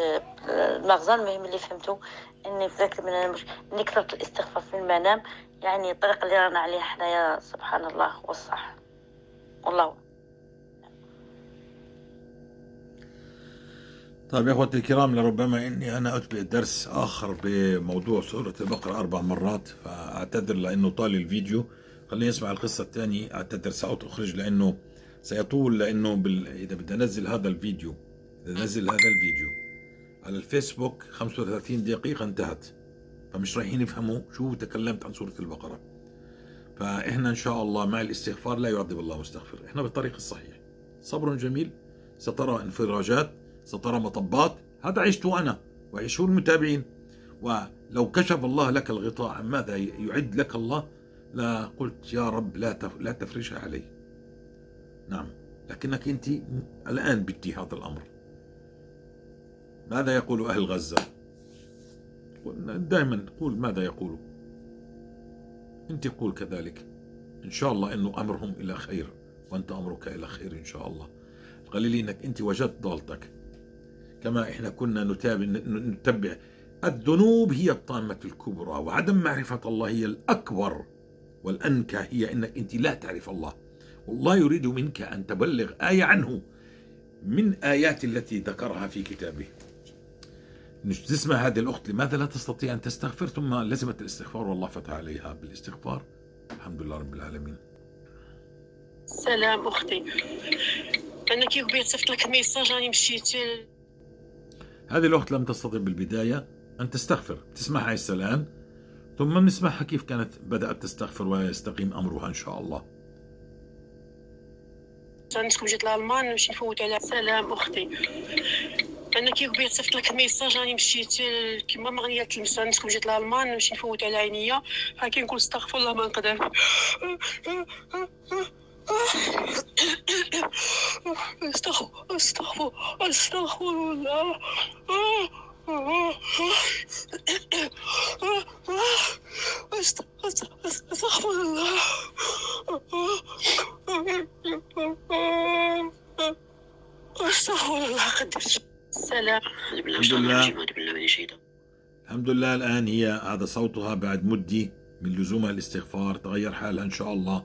المغزى المهم اللي فهمته إني في ذاك المنام إني كثرت الاستغفار في المنام. يعني الطريقة اللي رانا عليها حنايا سبحان الله هو الصح والله. طيب يا اخوتي الكرام لربما اني أنا اتبع درس آخر بموضوع سوره البقرة أربع مرات فأعتذر لأنه طال الفيديو. خليني أسمع القصة الثانية أعتذر سأعود أخرج لأنه سيطول لأنه بال... إذا بدي أنزل هذا الفيديو اذا أنزل هذا الفيديو. على الفيسبوك 35 دقيقة انتهت فمش رايحين يفهموا شو تكلمت عن سورة البقرة. فإحنا إن شاء الله مع الاستغفار لا يعذب الله مستغفر إحنا بالطريق الصحيح. صبر جميل سترى انفراجات سترى مطبات. هذا عشته أنا ويعيشه المتابعين ولو كشف الله لك الغطاء عن ماذا يعد لك الله؟ لقلت يا رب لا لا تفرجها علي. نعم لكنك أنت الآن بدي هذا الأمر. ماذا يقول أهل غزة؟ دائما قول ماذا يقولوا أنت قول كذلك. إن شاء الله أنه أمرهم إلى خير وأنت أمرك إلى خير إن شاء الله. قليل إنك أنت وجدت ضالتك. كما إحنا كنا نتابع نتبع. الذنوب هي الطامة الكبرى وعدم معرفة الله هي الأكبر والأنكى هي أنك أنت لا تعرف الله. والله يريد منك أن تبلغ آية عنه من آيات التي ذكرها في كتابه. تسمع هذه الأخت لماذا لا تستطيع أن تستغفر؟ ثم لزمت الاستغفار والله فتح عليها بالاستغفار. الحمد لله رب العالمين. سلام أختي. أنا كي قبيل صفت لك ميساج راني مشيت. هذه الأخت لم تستطع بالبداية أن تستغفر. تسمعها هسه الآن؟ ثم نسمعها كيف كانت بدأت تستغفر ويستقيم أمرها إن شاء الله؟ نسكن جيت لألمان نمشي نفوت على سلام أختي. أنا كي قبيل صيفط لك ميساج راني مشيت كيما مغنيه تلمسه نسكن جيت لألمان نمشي نفوت على عينيا. هاكي نقول استغفر الله ما نقدر. استغفر استغفر أستغفر الله. أستغفر الله. أستغفر الله. قدس السلام. الحمد لله. الحمد لله. الآن هي هذا صوتها بعد مدة من لزومها الاستغفار. تغير حالها إن شاء الله.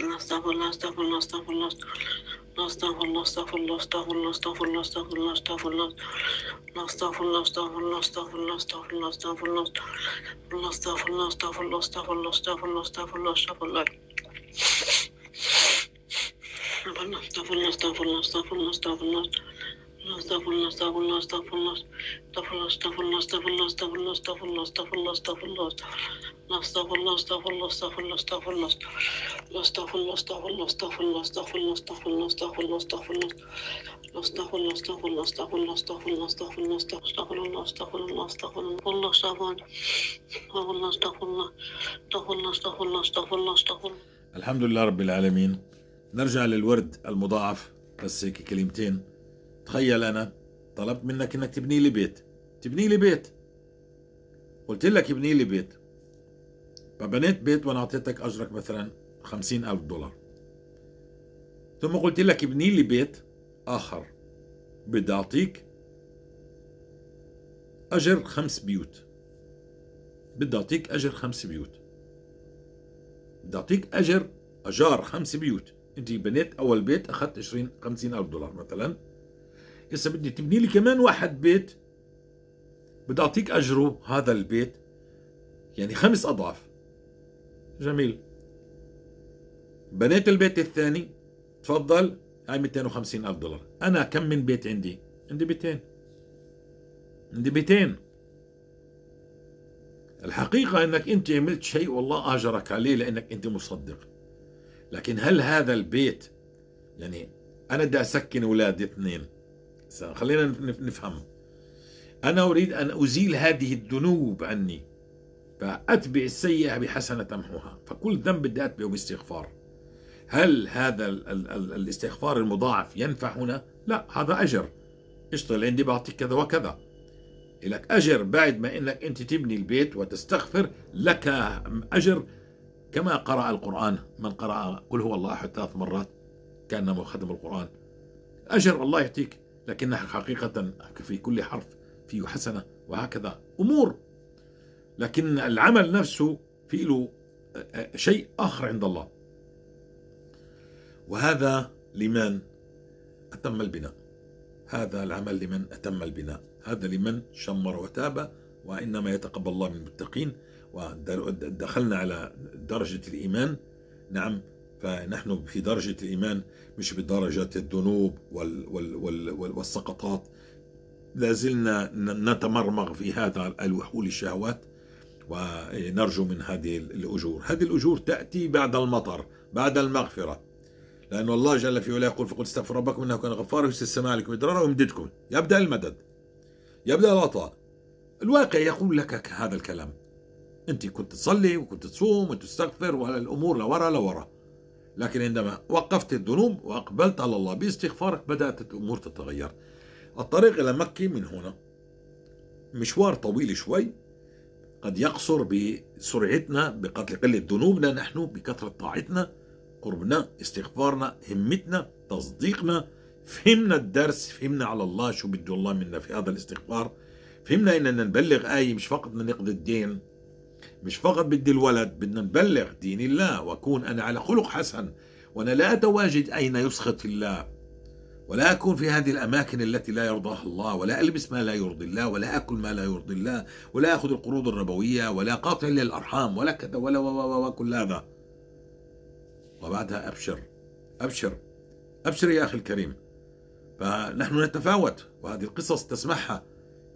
استغفر الله استغفر الله استغفر الله استغفر الله استغفر الله استغفر الله استغفر الله استغفر الله استغفر الله استغفر الله استغفر الله استغفر الله الحمد لله رب العالمين. نرجع للورد المضاعف بس هيك كلمتين. تخيل أنا طلبت منك إنك تبني لي بيت. تبني لي بيت. قلت لك ابني لي بيت. فبنيت بيت وأنا أعطيتك أجرك مثلا خمسين ألف دولار. ثم قلت لك ابني لي بيت آخر. بدي أعطيك أجر خمس بيوت. بدي أعطيك أجر خمس بيوت. بدي أعطيك أجر أجار خمس بيوت. أنت بنيت أول بيت أخذت 20 50 ألف دولار مثلا. هسه بدي تبني لي كمان واحد بيت. بدي أعطيك أجره هذا البيت. يعني خمس أضعاف. جميل. بنيت البيت الثاني. تفضل. هاي 250 ألف دولار. أنا كم من بيت عندي؟ عندي بيتين عندي بيتين الحقيقة إنك أنت عملت شيء والله أجرك عليه لأنك أنت مصدق. لكن هل هذا البيت يعني أنا بدي أسكن اولادي اثنين. خلينا نفهم أنا أريد أن أزيل هذه الذنوب عني فأتبع السيئة بحسنة تمحوها. فكل ذنب بدي أتبعه باستغفار. هل هذا ال ال ال الاستغفار المضاعف ينفع هنا لا هذا أجر. اشتغل عندي بعطيك كذا وكذا. لك أجر بعد ما إنك أنت تبني البيت وتستغفر لك أجر كما قرأ القرآن. من قرأ قل هو الله أحد ثلاث مرات كأنما ختم القرآن. أجر الله يعطيك. لكنها حقيقة في كل حرف فيه حسنة وهكذا أمور. لكن العمل نفسه في له شيء آخر عند الله. وهذا لمن أتم البناء. هذا العمل لمن أتم البناء. هذا لمن شمر وتاب وإنما يتقبل الله من المتقين. ودخلنا على درجة الإيمان. نعم فنحن في درجة الإيمان مش بدرجة الذنوب وال وال وال والسقطات. لازلنا نتمرمغ في هذا الوحول الشهوات ونرجو من هذه الأجور. هذه الأجور تأتي بعد المطر بعد المغفرة. لأن الله جل في علاه يقول فقل استغفر ربكم إنه كان غفارا يرسل السماء عليكم مدرارا ويمددكم. يبدأ المدد. يبدأ العطاء. الواقع يقول لك هذا الكلام. أنت كنت تصلي وكنت تصوم وتستغفر والامور لورا لورا لكن عندما وقفت الذنوب وأقبلت على الله باستغفارك بدأت الأمور تتغير. الطريق إلى مكة من هنا مشوار طويل شوي قد يقصر بسرعتنا بقتل قلة ذنوبنا نحن بكثرة طاعتنا قربنا استغفارنا همتنا تصديقنا. فهمنا الدرس فهمنا على الله شو بده الله منا في هذا الاستغفار. فهمنا إننا نبلغ آية مش فقط بدنا نقضي الدين مش فقط بدي الولد بدنا نبلغ دين الله وأكون أنا على خلق حسن وأنا لا أتواجد أين يسخط الله. ولا أكون في هذه الأماكن التي لا يرضاها الله ولا ألبس ما لا يرضي الله ولا أكل ما لا يرضي الله ولا أخذ القروض الربوية ولا قاطع للأرحام ولا كذا ولا وكل هذا. وبعدها أبشر أبشر أبشر يا أخي الكريم. فنحن نتفاوت وهذه القصص تسمعها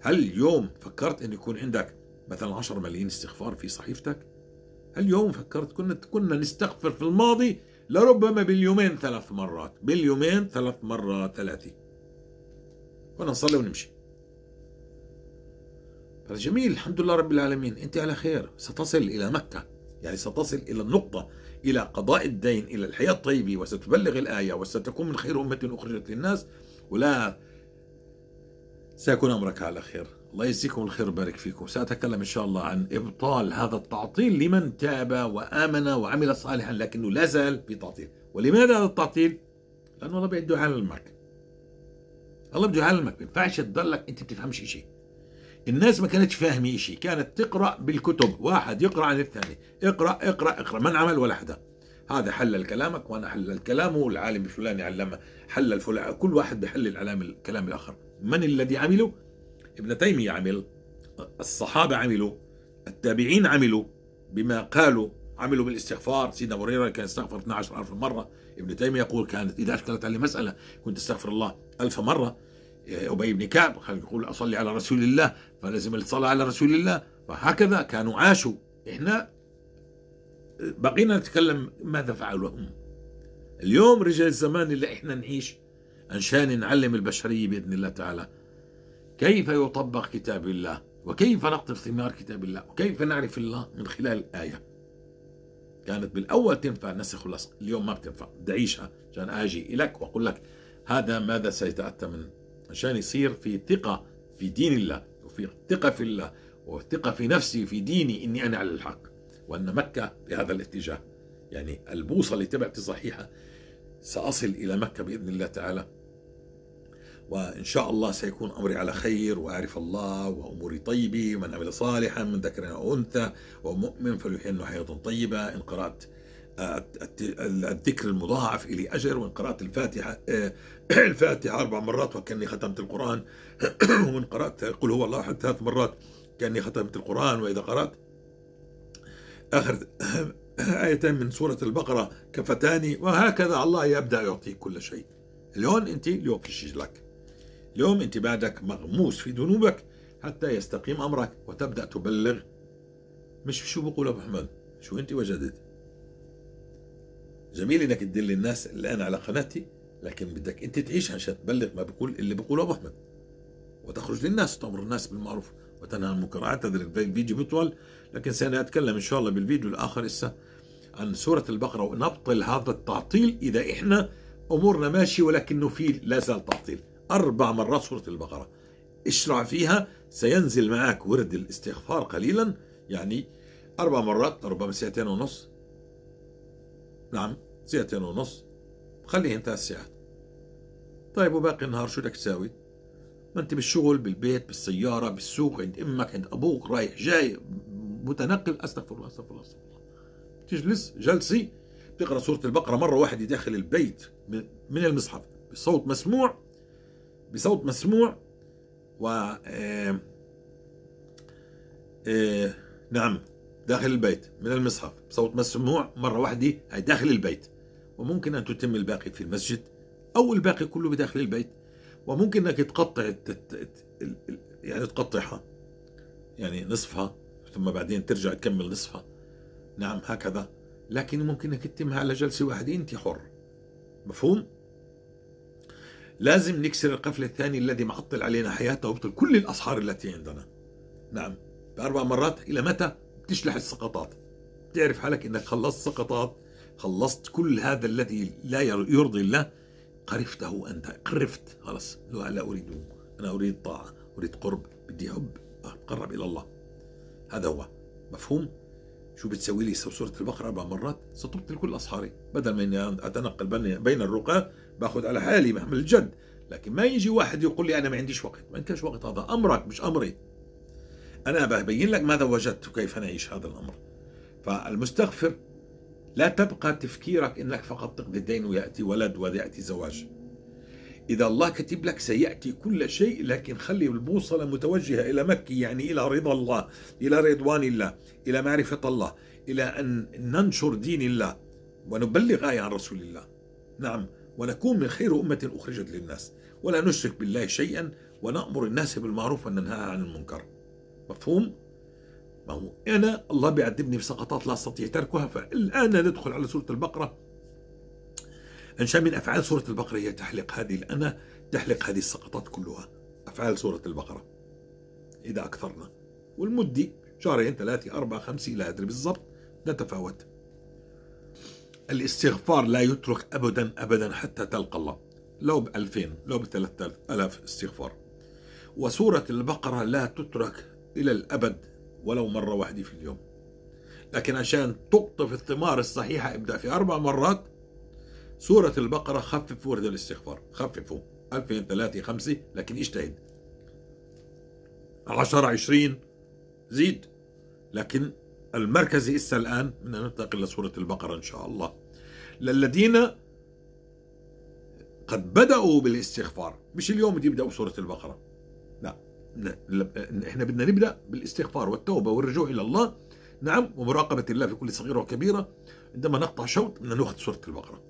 هل اليوم فكرت إن يكون عندك مثلا 10 ملايين استغفار في صحيفتك. هل يوم فكرت كنا كنا نستغفر في الماضي لربما باليومين ثلاث مرات. باليومين ثلاث مرات ثلاثة كنا نصلي ونمشي. فجميل الحمد لله رب العالمين. أنت على خير. ستصل إلى مكة. يعني ستصل إلى النقطة إلى قضاء الدين إلى الحياة الطيبة وستبلغ الآية وستكون من خير أمة أخرجت للناس. ولا سيكون أمرك على خير. الله يجزيكم الخير ويبارك فيكم. سأتكلم إن شاء الله عن إبطال هذا التعطيل لمن تاب وآمن وعمل صالحا لكنه لا زال في تعطيل. ولماذا هذا التعطيل؟ لأنه الله بده يعلمك الله بده يعلمك ما ينفعش تضلك أنت بتفهمش شيء الناس ما كانتش فاهمة شيء كانت تقرأ بالكتب. واحد يقرأ عن الثاني. اقرأ اقرأ اقرأ. من عمل؟ ولا حدا هذا حلل كلامك وأنا حلل كلامه والعالم الفلاني علمه. حلل فلان كل واحد بحلل علام الكلام الآخر. من الذي عمله؟ ابن تيمية عمل الصحابة عملوا التابعين عملوا بما قالوا عملوا بالاستغفار. سيدنا هريرة كان يستغفر 12000 مرة. ابن تيمية يقول كانت إذا أشكلت علي مسألة كنت أستغفر الله ألف مرة. أبي بن كعب يقول أصلي على رسول الله فلازم الصلاة على رسول الله. وهكذا كانوا عاشوا. إحنا بقينا نتكلم ماذا فعلوا هم. اليوم رجع الزمان اللي إحنا نعيش عشان نعلم البشرية بإذن الله تعالى. كيف يطبق كتاب الله؟ وكيف نقطف ثمار كتاب الله؟ وكيف نعرف الله من خلال الآية كانت بالأول تنفع نسخ ولصق اليوم ما بتنفع. بدي أعيشها عشان أجي إليك وأقول لك هذا ماذا سيتأتى من؟ عشان يصير في ثقة في دين الله وفي ثقة في الله وثقة في نفسي في ديني إني أنا على الحق. وأن مكة بهذا الاتجاه. يعني البوصلة تبعتي صحيحة. سأصل إلى مكة بإذن الله تعالى. وإن شاء الله سيكون أمري على خير وأعرف الله وأموري طيبة ومن عمل صالحا من ذكر أو أنثى ومؤمن فليحين حياة طيبة. إن قرأت الذكر المضاعف إلي أجر وإن قرأت الفاتحة الفاتحة أربع مرات وكأني ختمت القرآن. وإن قرأت قل هو الله أحد ثلاث مرات كأني ختمت القرآن. وإذا قرأت آخر آيتين من سورة البقرة كفتان وهكذا الله يبدأ يعطيك كل شيء. اليوم أنت اليوم في لك. اليوم أنت بعدك مغموس في ذنوبك حتى يستقيم أمرك وتبدأ تبلغ. مش شو بقول أبو أحمد شو أنت وجدت؟ جميل إنك تدل الناس الان على قناتي لكن بدك أنت تعيش عشان تبلغ ما بقول اللي بقوله أبو احمد وتخرج للناس تأمر الناس بالمعروف وتنهى عن المنكر. أعتذر الفيديو بيطول لكن سنتكلم إن شاء الله بالفيديو الآخر إسا عن سورة البقرة ونبطل هذا التعطيل إذا إحنا أمورنا ماشي ولكنه في لا زال تعطيل. أربع مرات سورة البقرة. اشرع فيها سينزل معك ورد الاستغفار قليلا يعني أربع مرات ربما ساعتين ونص. نعم ساعتين ونص. خليهن ثلاث ساعات طيب وباقي النهار شو بدك تساوي؟ ما انت بالشغل بالبيت بالسيارة بالسوق عند أمك عند أبوك رايح جاي متنقل. أستغفر الله أستغفر الله أستغفر الله. تجلس جلسي. تقرأ سورة البقرة مرة واحدة داخل البيت من المصحف بصوت مسموع. بصوت مسموع و آه آه نعم داخل البيت من المصحف. بصوت مسموع مرة واحدة هي داخل البيت. وممكن أن تتم الباقي في المسجد أو الباقي كله بداخل البيت. وممكن أنك تقطع يعني تقطعها يعني نصفها ثم بعدين ترجع تكمل نصفها. نعم هكذا. لكن ممكن أنك تتمها على جلسة واحدة أنت حر. مفهوم؟ لازم نكسر القفل الثاني الذي معطل علينا حياتنا ويبطل كل الأسحار التي عندنا. نعم بأربع مرات إلى متى؟ بتشلح السقطات. تعرف حالك إنك خلصت سقطات خلصت كل هذا الذي لا يرضي الله. قرفته أنت قرفت. خلص لا, لا أريد. أنا أريد طاعة أريد قرب بدي حب. اتقرب إلى الله. هذا هو. مفهوم؟ شو بتسوي لي؟ سورة البقرة أربع مرات؟ ستبطل كل أسحاري. بدل ما إني أتنقل بين الرقى باخذ على حالي محمل الجد. لكن ما يجي واحد يقول لي أنا ما عنديش وقت. ما عندكش وقت هذا أمرك مش أمري. أنا ببين لك ماذا وجدت وكيف نعيش هذا الأمر. فالمستغفر لا تبقى تفكيرك إنك فقط تقضي الدين ويأتي ولد ويأتي زواج. إذا الله كتب لك سيأتي كل شيء لكن خلي البوصلة متوجهة إلى مكة يعني إلى رضا الله، إلى رضوان الله، إلى معرفة الله، إلى أن ننشر دين الله ونبلغ آية عن رسول الله. نعم. ونكون من خير أمة أخرجت للناس، ولا نشرك بالله شيئا ونأمر الناس بالمعروف وننهى عن المنكر. مفهوم؟ ما هو أنا الله بيعذبني بسقطات لا أستطيع تركها فالآن ندخل على سورة البقرة. أنشاء من أفعال سورة البقرة هي تحلق هذه الأنا تحلق هذه السقطات كلها. أفعال سورة البقرة. إذا أكثرنا. والمدة شهرين ثلاثة أربعة خمسة لا أدري بالضبط. نتفاوت. الاستغفار لا يترك أبدا أبدا حتى تلقى الله. لو بألفين لو بثلاثة ألاف استغفار. وسورة البقرة لا تترك إلى الأبد ولو مرة واحدة في اليوم. لكن عشان تقطف الثمار الصحيحة ابدأ في أربع مرات سورة البقرة خفف ورد الاستغفار. خففوا. 2000 3 5 لكن اجتهد. 10 20 زيد. لكن المركزي إسا الآن. بدنا ننتقل لسورة البقرة إن شاء الله. للذين قد بدأوا بالاستغفار. مش اليوم بدي يبدأوا سورة البقرة. لا إحنا بدنا نبدأ بالاستغفار والتوبة والرجوع إلى الله. نعم ومراقبة الله في كل صغيرة وكبيرة. عندما نقطع شوط بدنا نأخذ سورة البقرة.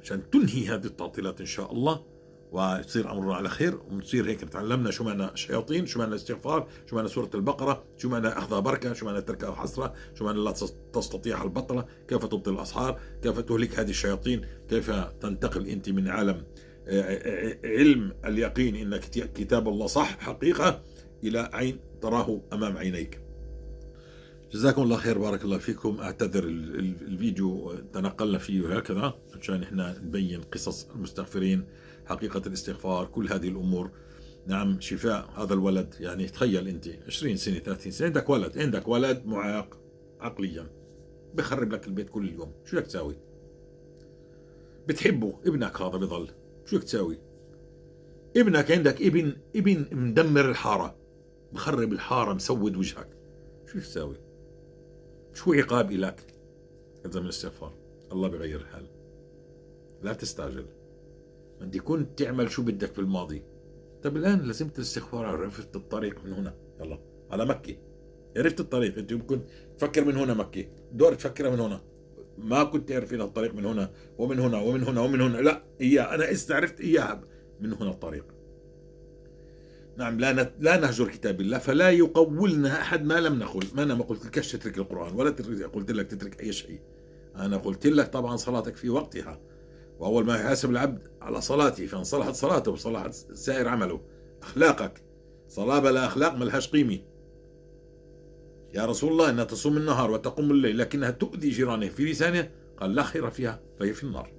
عشان تنهي هذه التعطيلات إن شاء الله. ويصير امرنا على خير ونصير هيك. تعلمنا شو معنى شياطين شو معنى استغفار شو معنى سورة البقرة شو معنى أخذها بركة شو معنى تركها حسره شو معنى لا تستطيع البطلة كيف تبطل الاسحار كيف تهلك هذه الشياطين كيف تنتقل أنت من عالم آه، آه، علم اليقين ان كتاب الله صح حقيقة إلى عين تراه أمام عينيك. جزاكم الله خير بارك الله فيكم. أعتذر الفيديو تنقلنا فيه هكذا عشان إحنا نبين قصص المستغفرين. حقيقة الاستغفار كل هذه الأمور. نعم شفاء هذا الولد يعني تخيل أنت 20 سنة 30 سنة عندك ولد عندك ولد معاق عقليا بخرب لك البيت كل يوم شو بدك تساوي؟ بتحبه ابنك هذا بضل. شو بدك تساوي؟ ابنك عندك ابن ابن مدمر الحارة. بخرب الحارة مسود وجهك. شو تساوي؟ شو عقاب إلك هذا من الاستغفار. الله بغير الحال لا تستعجل. انت كنت تعمل شو بدك في الماضي طيب الآن لزمت الاستغفار عرفت الطريق من هنا. يلا على مكة. عرفت الطريق أنت ممكن تفكر من هنا مكة. دور تفكرها من هنا. ما كنت تعرفين الطريق من هنا ومن هنا ومن هنا ومن هنا. لا إياه. أنا استعرفت اياها من هنا الطريق. نعم لا لا نهجر كتاب الله فلا يقولنا أحد ما لم نقل. ما أنا ما قلت لكش تترك القرآن ولا قلت لك تترك أي شيء. أنا قلت لك طبعا صلاتك في وقتها. وأول ما يحاسب العبد على صلاته فإن صلحت صلاته وصلحت سائر عمله أخلاقك صلاة بلا أخلاق ملهاش قيمة. يا رسول الله أنها تصوم النهار وتقوم الليل لكنها تؤذي جيرانه في لسانه قال لا خير فيها فهي في النار.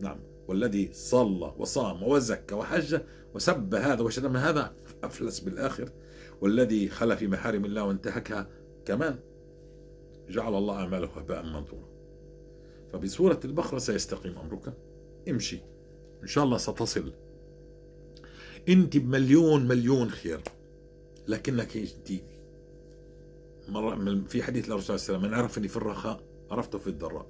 نعم. والذي صلى وصام وزكى وحج وسب هذا وشتم هذا أفلس بالآخر. والذي خلى في محارم الله وانتهكها كمان جعل الله أعماله هباء منثورا. فبسورة البقرة سيستقيم أمرك. امشي. إن شاء الله ستصل. أنت بمليون مليون خير لكنك أنت مرة في حديث الرسول صلى الله عليه وسلم من عرفني في الرخاء عرفته في الضراء.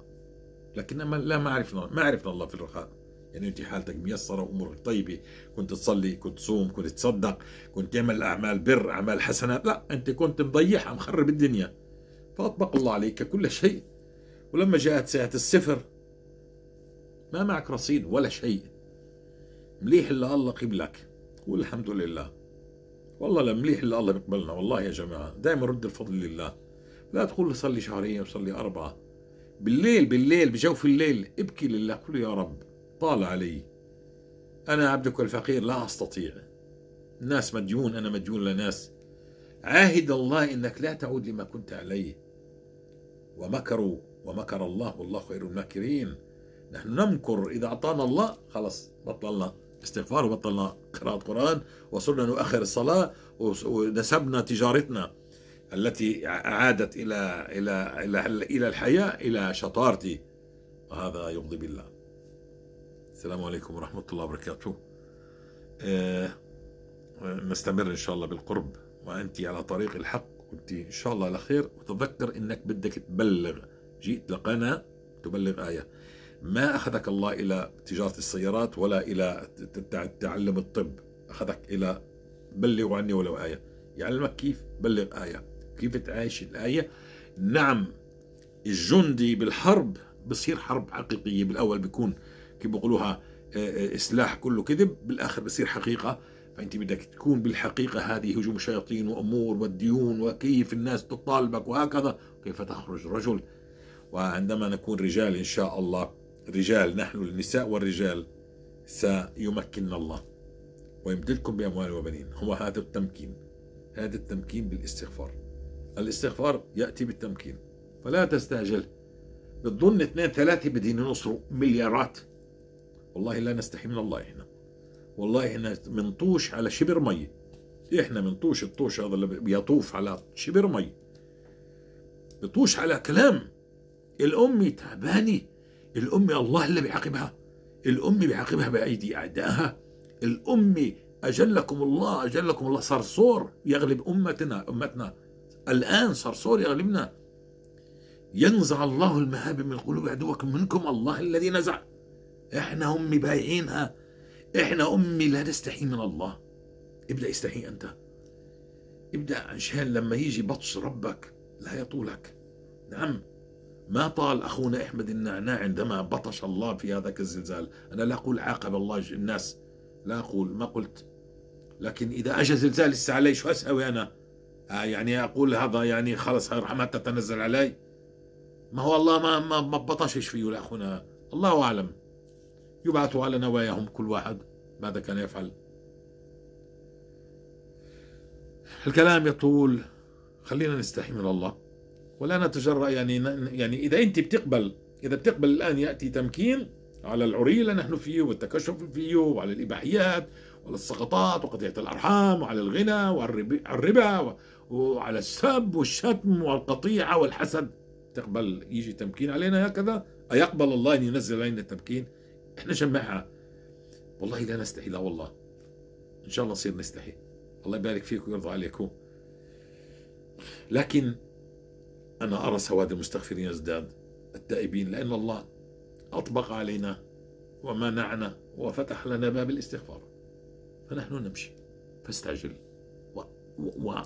لكن لا ما عرفنا ما عرفنا الله في الرخاء. يعني أنت حالتك ميسرة وامورك طيبة. كنت تصلي كنت تصوم كنت تصدق كنت تعمل أعمال بر أعمال حسنات لا أنت كنت مضيعها مخرب الدنيا. فأطبق الله عليك كل شيء. ولما جاءت ساعة الصفر ما معك رصيد ولا شيء. مليح اللي الله قبلك قول الحمد لله. والله لمليح اللي الله بيقبلنا والله يا جماعة دائما رد الفضل لله. لا تقول صلي شهرين وصلي أربعة. بالليل بالليل بجوف الليل ابكي لله قل يا رب. طال علي. أنا عبدك الفقير لا أستطيع. الناس مديون أنا مديون لناس. عاهد الله إنك لا تعود لما كنت عليه. ومكروا. ومكر الله والله خير الماكرين. نحن نمكر إذا أعطانا الله خلص بطلنا استغفار وبطلنا قراءة قرآن وصرنا نؤخر الصلاة ونسبنا تجارتنا التي عادت إلى إلى إلى إلى الحياة إلى شطارتي. وهذا يغضب الله السلام عليكم ورحمة الله وبركاته. آه نستمر إن شاء الله بالقرب وأنت على طريق الحق وأنت إن شاء الله على خير. وتذكر إنك بدك تبلغ جئت لقنا تبلغ آية. ما أخذك الله إلى تجارة السيارات ولا إلى تعلم الطب. أخذك إلى بلغوا عني ولو آية. يعلمك كيف بلغ آية؟ كيف تعيش الآية؟ نعم الجندي بالحرب بصير حرب حقيقية بالأول بيكون كيف بيقولوها آه، آه، سلاح كله كذب بالآخر بصير حقيقة. فأنت بدك تكون بالحقيقة هذه هجوم الشياطين وأمور والديون وكيف الناس تطالبك وهكذا. كيف تخرج رجل وعندما نكون رجال إن شاء الله رجال نحن النساء والرجال سيمكننا الله. ويمددكم بأموال وبنين. هو هذا التمكين. هذا التمكين بالاستغفار. الاستغفار يأتي بالتمكين. فلا تستعجل. بتظن اثنين ثلاثة بدين ينصروا مليارات. والله لا نستحي من الله إحنا. والله إحنا منطوش على شبر مي. إحنا منطوش الطوش هذا اللي بيطوف على شبر مي. بيطوش على كلام. الأم تعبانة الأم الله اللي بيعاقبها الأم بيعاقبها بأيدي أعدائها. الأم أجلكم الله أجلكم الله. صرصور يغلب أمتنا أمتنا. الآن صرصور يغلبنا. ينزع الله المهاب من قلوب عدوكم منكم الله الذي نزع. إحنا أمي بايعينها. إحنا أمي لا تستحي من الله. ابدأ استحي أنت. ابدأ عشان لما يجي بطش ربك لا يطولك. نعم. ما طال أخونا أحمد النعناع عندما بطش الله في هذاك الزلزال. أنا لا أقول عاقب الله الناس. لا أقول ما قلت. لكن إذا أجى زلزال لسه علي شو أسوي أنا؟ آه يعني أقول هذا يعني خلص الرحمات تتنزل علي. ما هو الله ما ما ما بطشش فيه لأخونا؟ الله أعلم. يبعث على نواياهم كل واحد ماذا كان يفعل. الكلام يطول. خلينا نستحي من الله. ولا نتجرأ يعني يعني إذا أنت بتقبل إذا بتقبل الآن يأتي تمكين على العري اللي نحن فيه والتكشف فيه وعلى الإباحيات وعلى السقطات وقضية الأرحام وعلى الغنى وعلى الربا وعلى السب والشتم والقطيعة والحسد. تقبل يجي تمكين علينا هكذا؟ أيقبل الله أن ينزل علينا التمكين؟ إحنا جمعها والله لا نستحي لا والله. إن شاء الله نصير نستحي. الله يبارك فيكم ويرضى عليكم. لكن أنا أرى سواد المستغفرين يزداد التائبين لأن الله أطبق علينا ومنعنا وفتح لنا باب الاستغفار. فنحن نمشي. فاستعجل. و... و... و...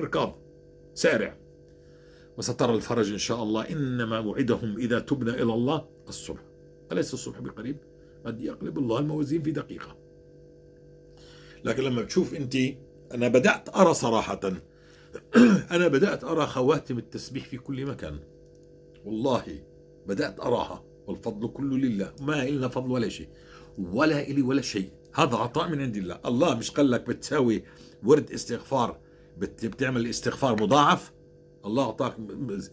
اركض. سارع. وسترى الفرج إن شاء الله. إنما وعدهم إذا تبنا إلى الله الصبح. أليس الصبح بقريب؟ قد يقلب الله الموازين في دقيقة. لكن لما تشوف أنت أنا بدأت أرى صراحة أنا بدأت أرى خواتم التسبيح في كل مكان. والله بدأت أراها. والفضل كله لله. ما إلنا فضل ولا شيء. ولا إلي ولا شيء. هذا عطاء من عند الله. الله مش قال لك بتساوي ورد استغفار بتعمل استغفار مضاعف؟ الله أعطاك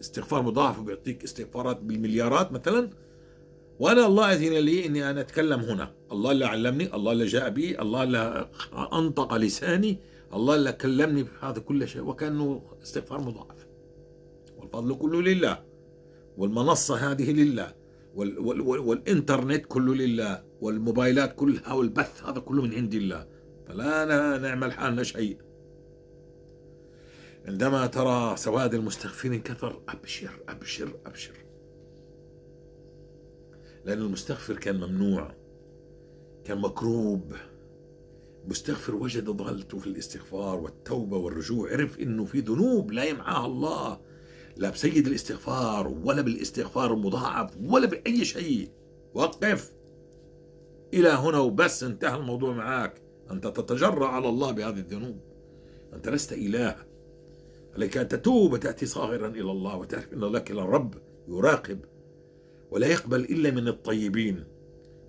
استغفار مضاعف وبيعطيك استغفارات بالمليارات مثلا؟ وأنا الله أذن لي أني أنا أتكلم هنا. الله اللي علمني الله اللي جاء بي الله اللي أنطق لساني. الله اللي كلمني بهذا كل شيء وكأنه استغفار مضاعف. والفضل كله لله والمنصة هذه لله وال وال والإنترنت كله لله والموبايلات كلها والبث هذا كله من عند الله. فلا نعمل حالنا شيء. عندما ترى سواد المستغفرين كثر أبشر أبشر أبشر. لأن المستغفر كان ممنوع كان مكروب. مستغفر وجد ضالته في الاستغفار والتوبة والرجوع. عرف إنه في ذنوب لا يمعاها الله. لا بسيد الاستغفار ولا بالاستغفار المضاعف ولا بأي شيء. وقف. إلى هنا وبس انتهى الموضوع معك أنت تتجرأ على الله بهذه الذنوب. أنت لست إله. عليك أن تتوب وتأتي صاغرا إلى الله وتعرف أن لك الرب يراقب. ولا يقبل إلا من الطيبين.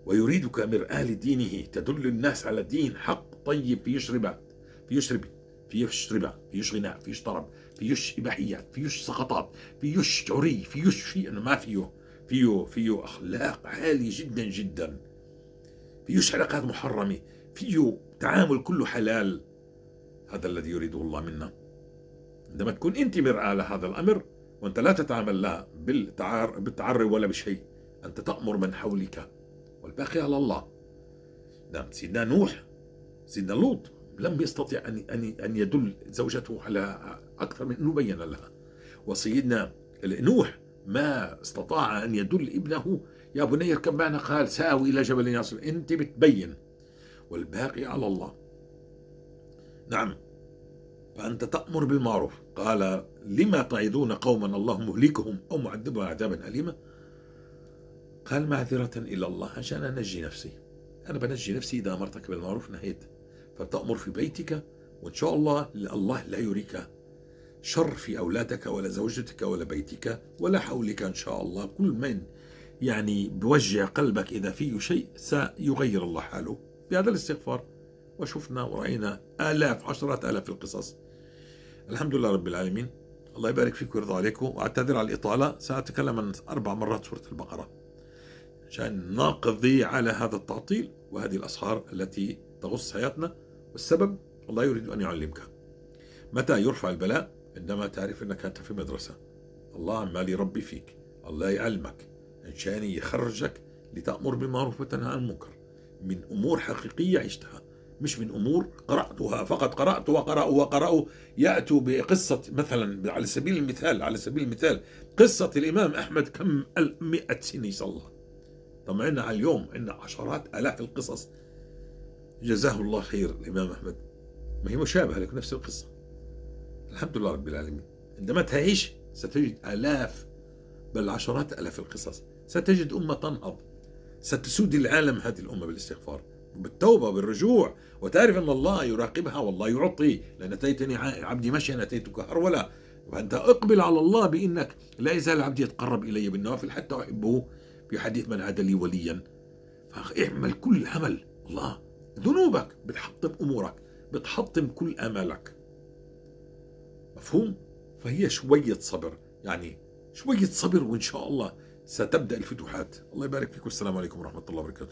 ويريدك مرآة لدينه تدل الناس على دين حق طيب فيش ربا فيش ربا فيش ربا فيش غناء فيش طرب فيش إباحيات فيش سقطات فيش عري فيش في أنا ما فيه فيه فيه أخلاق عالية جدا جدا. فيش علاقات محرمة فيه تعامل كله حلال. هذا الذي يريده الله منا. عندما تكون أنت مرآة لهذا الأمر وأنت لا تتعامل لا بالتعري ولا بشيء أنت تأمر من حولك. والباقي على الله. نعم سيدنا نوح سيدنا لوط لم يستطع أن أن أن يدل زوجته على أكثر من أنه بين لها. وسيدنا نوح ما استطاع أن يدل ابنه. يا بني اركب معنا قال ساوي إلى جبل يصل أنت بتبين. والباقي على الله. نعم. فأنت تأمر بالمعروف. قال لما تعظون قوما الله مهلكهم أو معذبهم عذابا أليما؟ قال معذرة إلى الله عشان أنجي نفسي. أنا بنجي نفسي إذا أمرتك بالمعروف نهيت. فتأمر في بيتك وإن شاء الله الله لا يريك شر في أولادك ولا زوجتك ولا بيتك ولا حولك إن شاء الله. كل من يعني بوجع قلبك إذا فيه شيء سيغير الله حاله. بهذا الاستغفار وشفنا ورأينا آلاف عشرات آلاف القصص. الحمد لله رب العالمين. الله يبارك فيكم ويرضى عليكم وأعتذر على الإطالة. سأتكلم عن أربع مرات سورة البقرة. عشان نقضي على هذا التعطيل وهذه الأسحار التي تغص حياتنا. والسبب الله يريد أن يعلمك. متى يرفع البلاء؟ عندما تعرف أنك أنت في مدرسة. الله عمال يربي فيك. الله يعلمك. عشان يخرجك لتأمر بالمعروف وتنهى عن المنكر. من أمور حقيقية عشتها مش من أمور قرأتها. فقط قرأت وقرأوا وقرأوا يأتوا بقصة مثلا على سبيل المثال على سبيل المثال قصة الإمام أحمد كم مئة سنة صلى طبعا على اليوم عندنا عشرات آلاف القصص. جزاه الله خير الإمام أحمد. ما هي مشابهة لك نفس القصة. الحمد لله رب العالمين. عندما تعيش ستجد آلاف بل عشرات آلاف القصص. ستجد أمة تنهض. ستسود العالم هذه الأمة بالاستغفار بالتوبة بالرجوع. وتعرف أن الله يراقبها والله يعطي. لأن أتيتني عبدي مشيا أتيتك هرولا فأنت أقبل على الله بأنك لا يزال عبدي يتقرب إلي بالنوافل حتى أحبه. في حديث من عاد لي وليا. فاعمل كل عمل. الله ذنوبك. بتحطم أمورك. بتحطم كل أمالك. مفهوم؟ فهي شوية صبر. يعني شوية صبر وإن شاء الله ستبدأ الفتوحات. الله يبارك فيكم السلام عليكم ورحمة الله وبركاته.